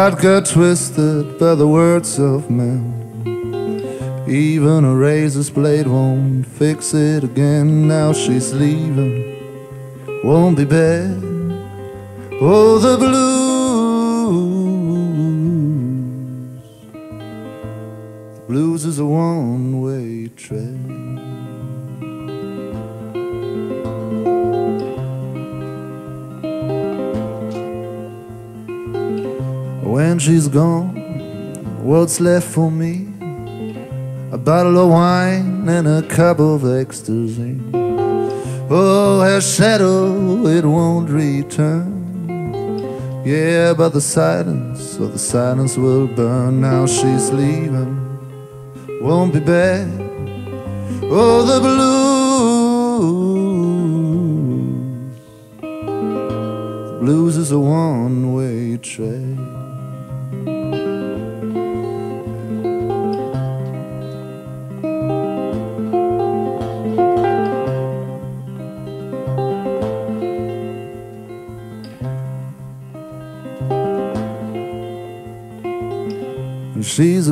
Heart got twisted by the words of men. Even a razor's blade won't fix it again. Now she's leaving, won't be bad. Oh, the blues. When she's gone, what's left for me? A bottle of wine and a cup of ecstasy. Oh, her shadow, it won't return. Yeah, but the silence, oh, the silence will burn. Now she's leaving, won't be back. Oh, the blues. The blues is a one way trade.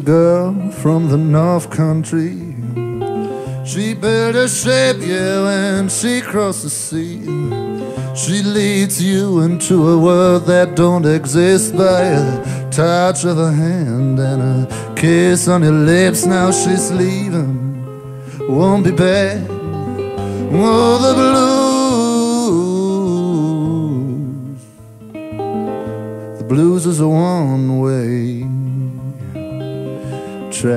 A girl from the North Country. She built a ship, yeah, when she crossed the sea. She leads you into a world that don't exist by a touch of her hand and a kiss on your lips. Now she's leaving, won't be back. Oh, the blues. The blues is a one way Now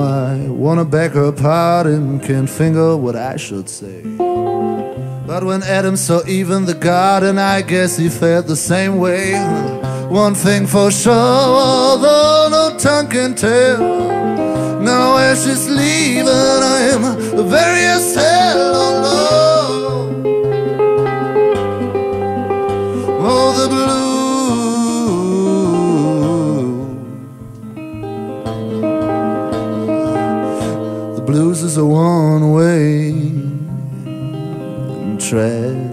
I wanna beg her pardon, can't figure what I should say. But when Adam saw even the garden, I guess he felt the same way. One thing for sure, although no tongue can tell. Now as she's leaving, I am very as hell. Oh, Oh, the blue. The blues is a one-way track.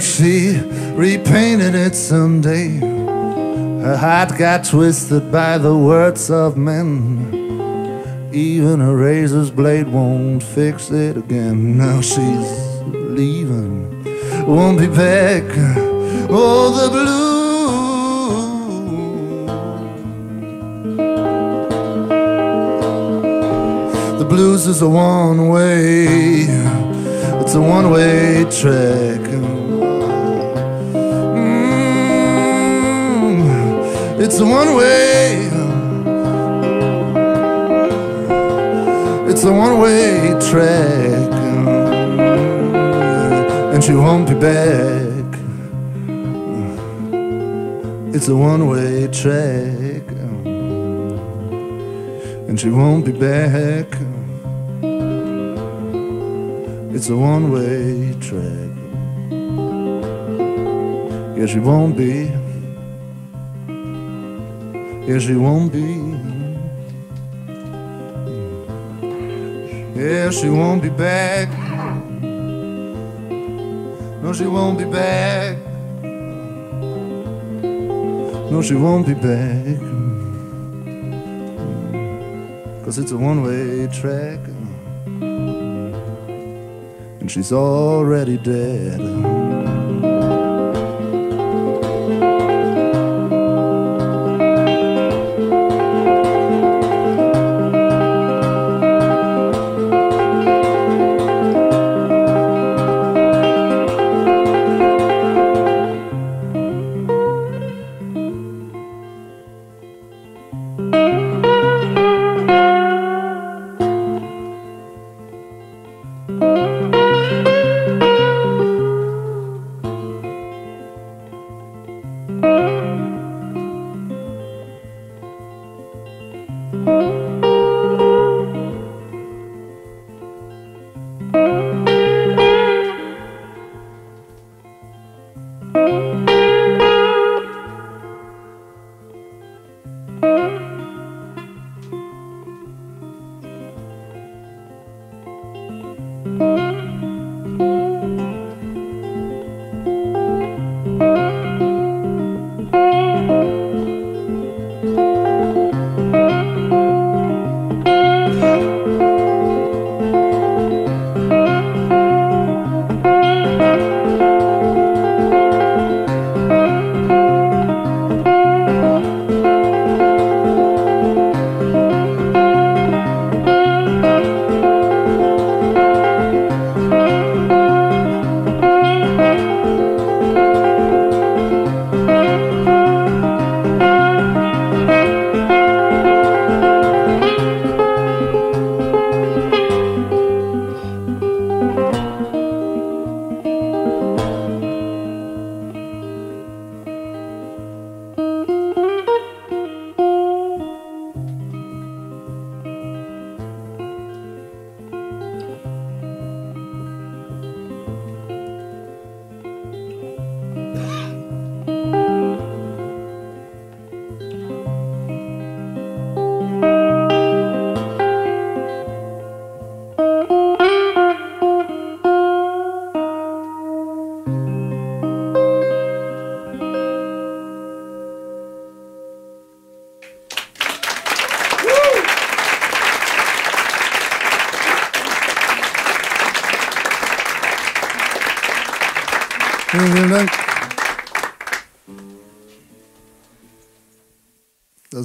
But she repainted it someday. Her heart got twisted by the words of men. Even a razor's blade won't fix it again. Now she's leaving, won't be back. Oh, the blue. The blues is a one way, it's a one way track. It's a one way, it's a one way track. And she won't be back. It's a one way track and she won't be back. It's a one way track. Yeah, she won't be. Yeah, she won't be. Yeah, she won't be back. No, she won't be back. No, she won't be back. Cause it's a one way track. And she's already dead.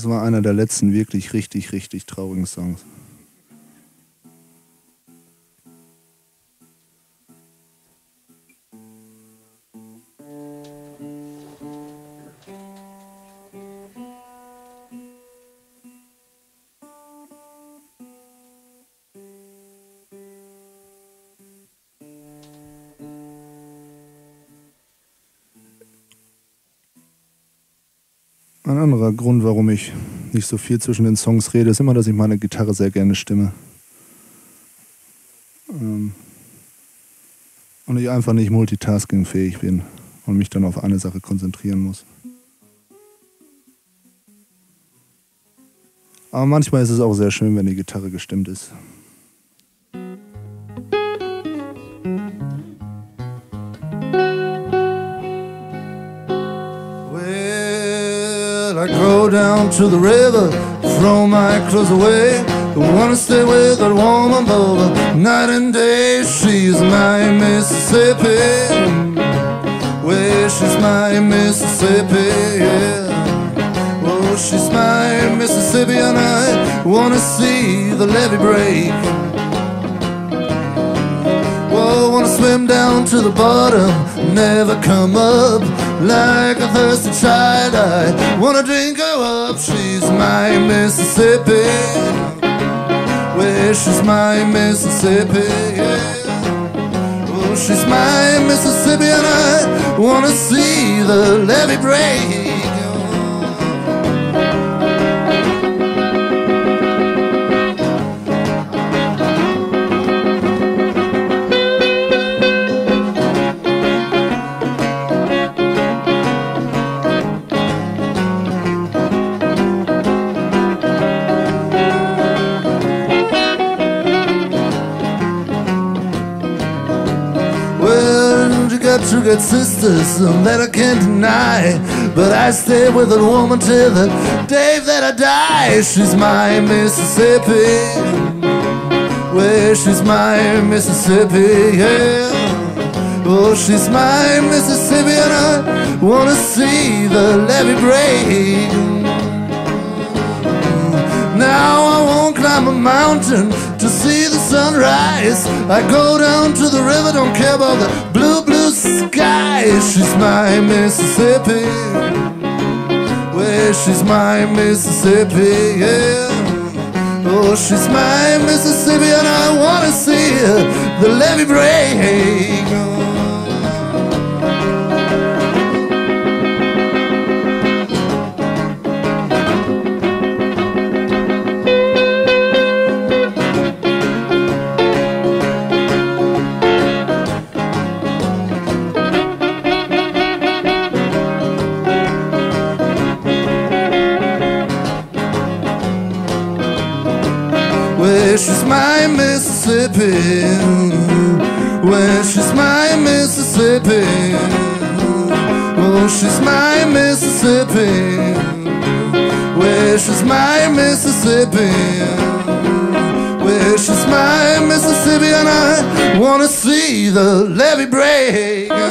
Das war einer der letzten wirklich richtig, richtig traurigen Songs. Anderer Grund, warum ich nicht so viel zwischen den Songs rede, ist immer, dass ich meine Gitarre sehr gerne stimme. Ähm, und ich einfach nicht multitaskingfähig bin und mich dann auf eine Sache konzentrieren muss. Aber manchmal ist es auch sehr schön, wenn die Gitarre gestimmt ist. Down to the river, throw my clothes away. I wanna stay with that woman over night and day. She's my Mississippi. Well, she's my Mississippi, yeah. Oh, she's my Mississippi, and I wanna see the levee break. Whoa, wanna swim down to the bottom, never come up like a thirsty child. I wanna drink her up. She's my Mississippi. Well, she's my Mississippi. Yeah. Oh, she's my Mississippi, and I wanna see the levee break. Good sisters that I can't deny. But I stay with a woman till the day that I die. She's my Mississippi. Well, she's my Mississippi, yeah. Oh, she's my Mississippi, and I wanna see the levee break. Now I won't climb a mountain to see the sunrise. I go down to the river, don't care about the blue, blue sky. She's my Mississippi. Well, she's my Mississippi, yeah. Oh, she's my Mississippi, and I wanna see the levee break. Mississippi. Well, she's my Mississippi. Oh, she's my Mississippi. Well, she's my Mississippi. Well, she's my Mississippi, and I wanna see the levee break.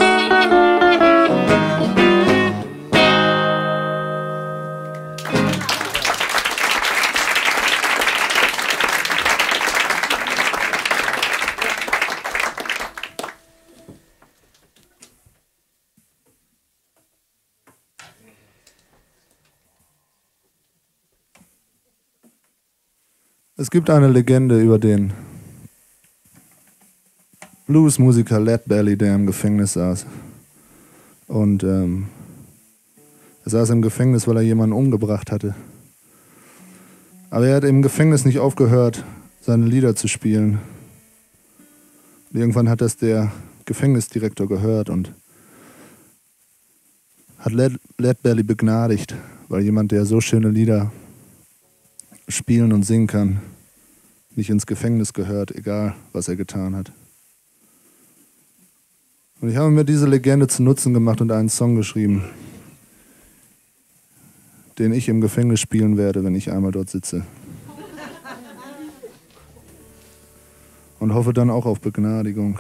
Gibt eine Legende über den Bluesmusiker Led Belly, der im Gefängnis saß. Und ähm, er saß im Gefängnis, weil er jemanden umgebracht hatte. Aber er hat im Gefängnis nicht aufgehört, seine Lieder zu spielen. Und irgendwann hat das der Gefängnisdirektor gehört und hat Led, Led Belly begnadigt, weil jemand, der so schöne Lieder spielen und singen kann, nicht ins Gefängnis gehört, egal was er getan hat. Und ich habe mir diese Legende zu Nutzen gemacht und einen Song geschrieben, den ich im Gefängnis spielen werde, wenn ich einmal dort sitze. Und hoffe dann auch auf Begnadigung.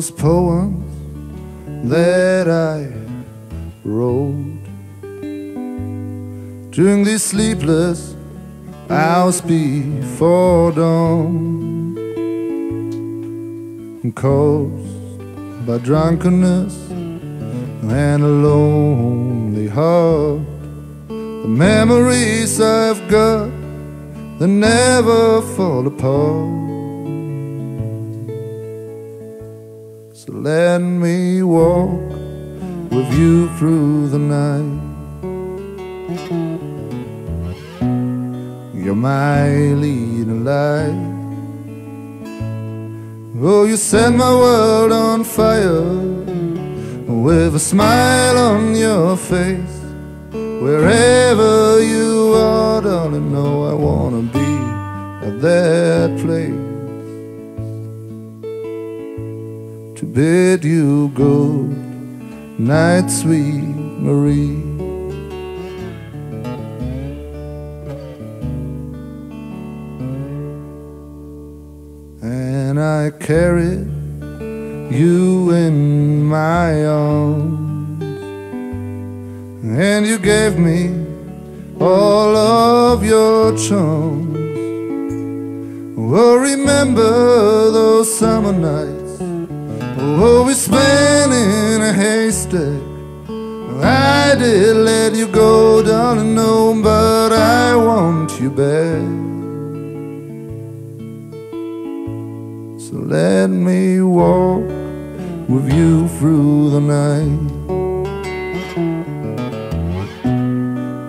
Those poems that I wrote during these sleepless hours before dawn, caused by drunkenness and a lonely heart. The memories I've got that never fall apart. Let me walk with you through the night. You're my leading light. Oh, you set my world on fire with a smile on your face. Wherever you are, darling, know I wanna be at that place. Bid you good night, sweet Marie. And I carried you in my arms, and you gave me all of your charms. Oh, remember those summer nights? Oh, we spent in a haystack. I did let you go, darling, no, but I want you back. So let me walk with you through the night.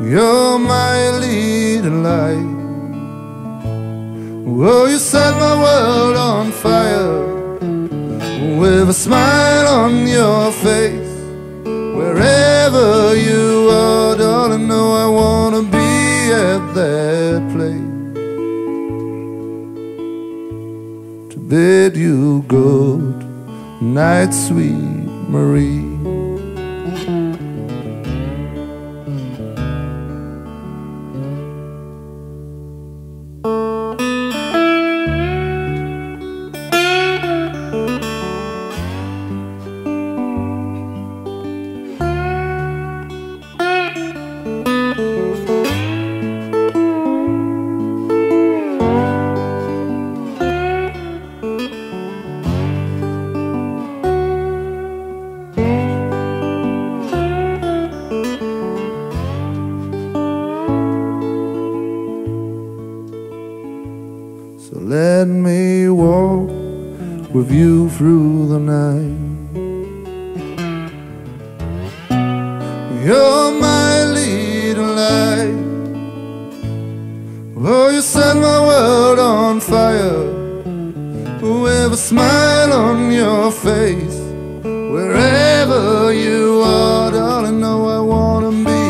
You're my leading light. Oh, you set my world on fire with a smile on your face. Wherever you are, darling, know I wanna be at that place to bid you good night, sweet Marie. Oh, you set my world on fire with a smile on your face. Wherever you are, darling, know I wanna be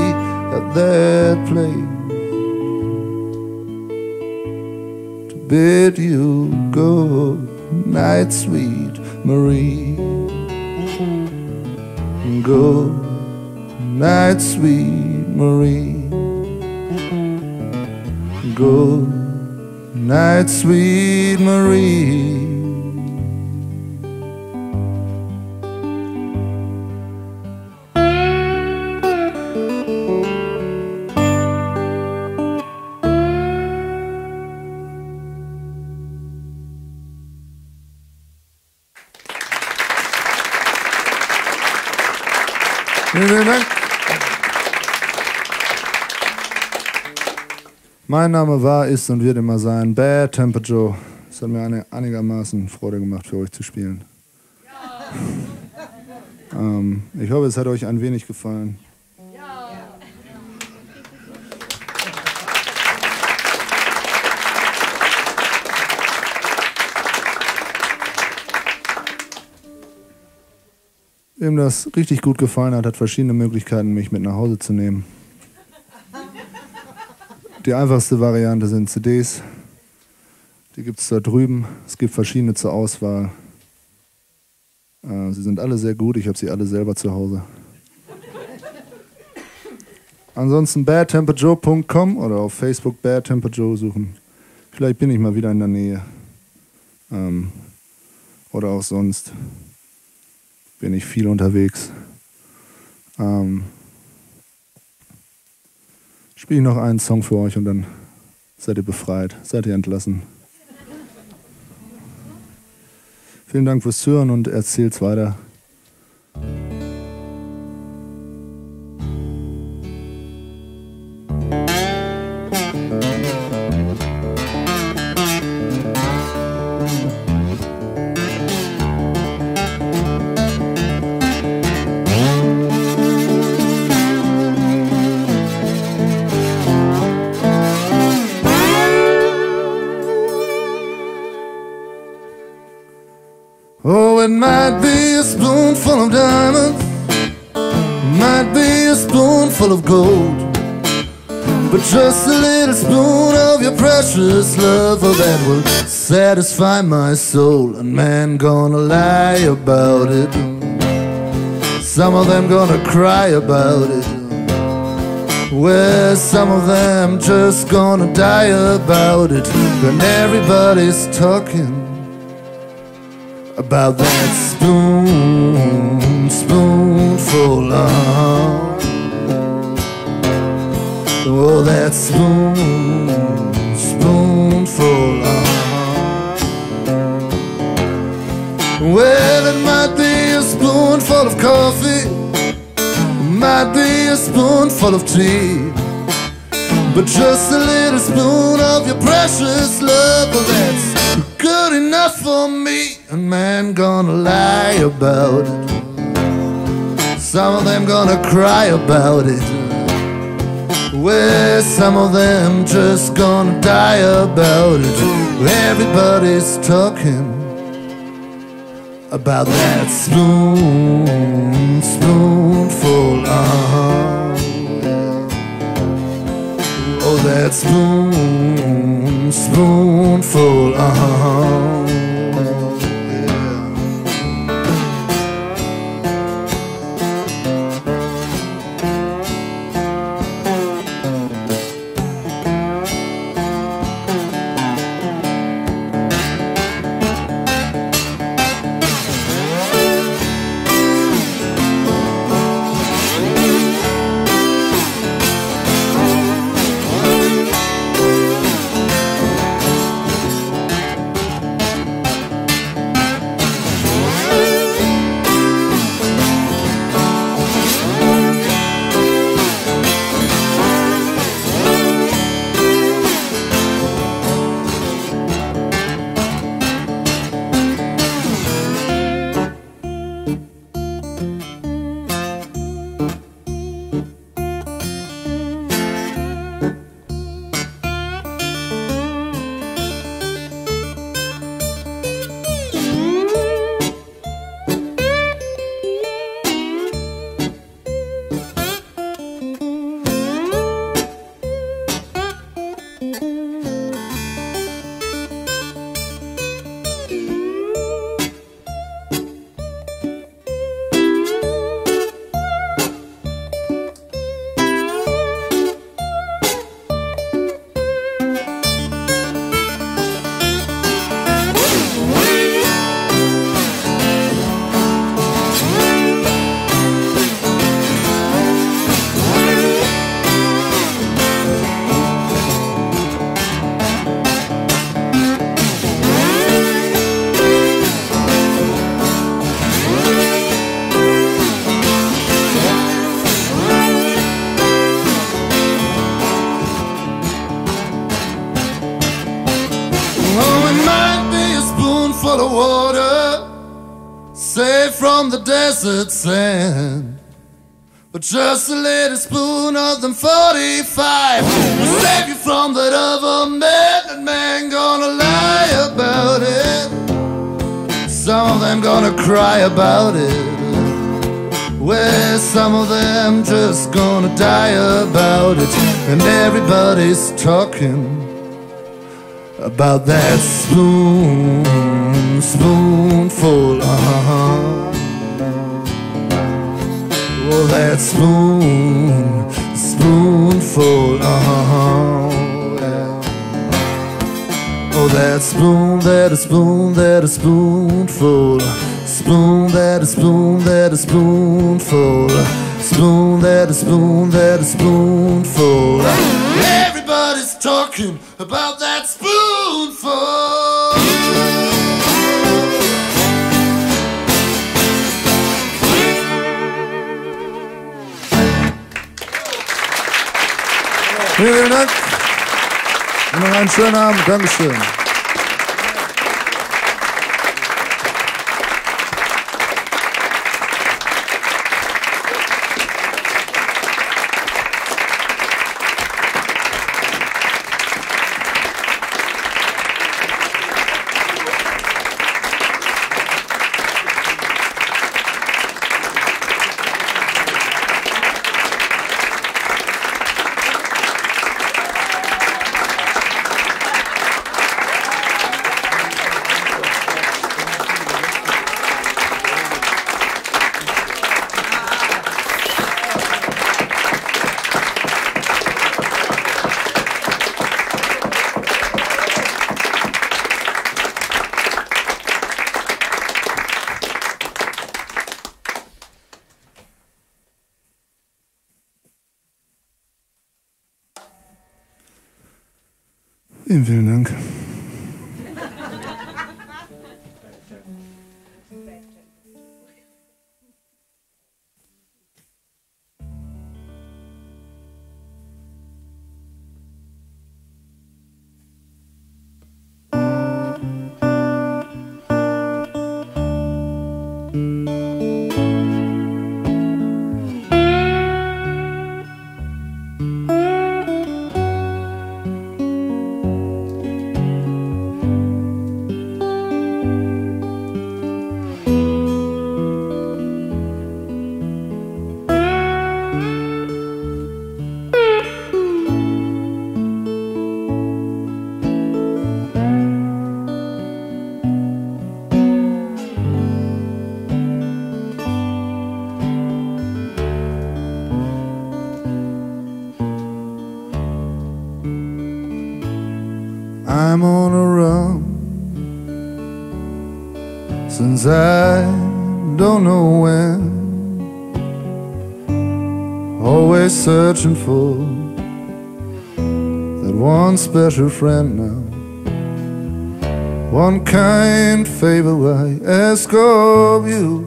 at that place. To bid you good night, sweet Marie. Good night, sweet Marie. Good night, sweet Marie. Name war, ist und wird immer sein Bad Temper Joe. Es hat mir eine, einigermaßen Freude gemacht, für euch zu spielen. ähm, ich hoffe, es hat euch ein wenig gefallen. Wem das richtig gut gefallen hat, hat verschiedene Möglichkeiten, mich mit nach Hause zu nehmen. Die einfachste Variante sind CDs. Die gibt es da drüben. Es gibt verschiedene zur Auswahl. Äh, sie sind alle sehr gut. Ich habe sie alle selber zu Hause. Ansonsten badtemperjoe.com oder auf Facebook badtemperjoe suchen. Vielleicht bin ich mal wieder in der Nähe. Ähm, oder auch sonst bin ich viel unterwegs. Ähm, Spiele ich noch einen Song für euch und dann seid ihr befreit, seid ihr entlassen. Vielen Dank fürs Hören und erzählt's weiter. Diamonds, might be a spoonful of gold, but just a little spoon of your precious love, oh, that will satisfy my soul. And man, gonna lie about it. Some of them gonna cry about it. Well, some of them just gonna die about it. And everybody's talking about that spoon, spoonful of. Oh, that spoon, spoonful of. Well, it might be a spoonful of coffee, might be a spoonful of tea. But just a little spoon of your precious love, well, that's good enough for me. And man, gonna lie about it. Some of them gonna cry about it. Well, some of them just gonna die about it. Everybody's talking about that spoon, spoonful of. Oh, that spoon, spoonful of. Just a little spoon of them 45 will save you from that other man. That man gonna lie about it. Some of them gonna cry about it. Well, some of them just gonna die about it. And everybody's talking about that spoon, spoonful Oh, spoon, spoonful of. Oh, that spoon, that a spoon, that a spoonful. Spoon, that a spoon, that a spoonful. Spoon, that a spoon, that a spoonful. Everybody's talking about that spoonful. Vielen Dank. Noch einen schönen Abend. Dankeschön. Special friend now. One kind favor I ask of you.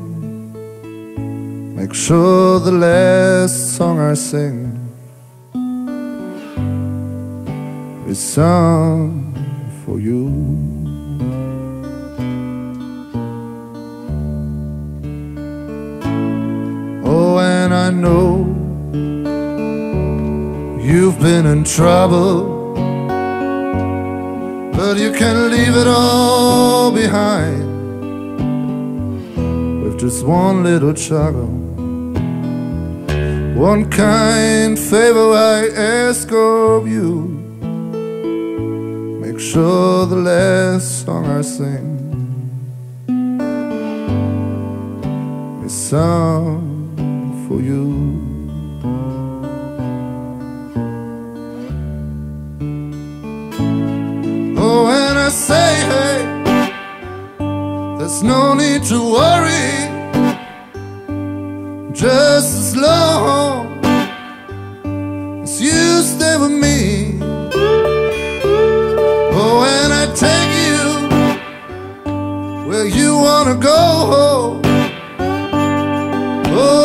Make sure the last song I sing is sung for you. Oh, and I know you've been in trouble, but you can leave it all behind with just one little chuckle. One kind favor I ask of you. Make sure the last song I sing is sung for you. Oh, and I say, hey, there's no need to worry. Just as long as you stay with me. Oh, and I take you where you wanna go. Oh,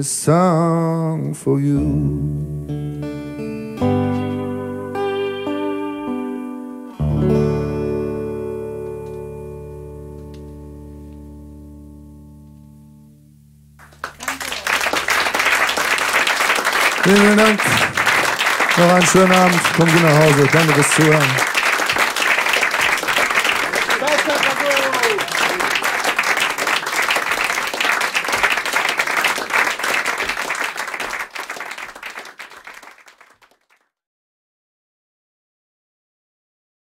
is sung for you. Vielen Dank. Noch einen schönen Abend. Kommen Sie nach Hause. Danke fürs Zuhören.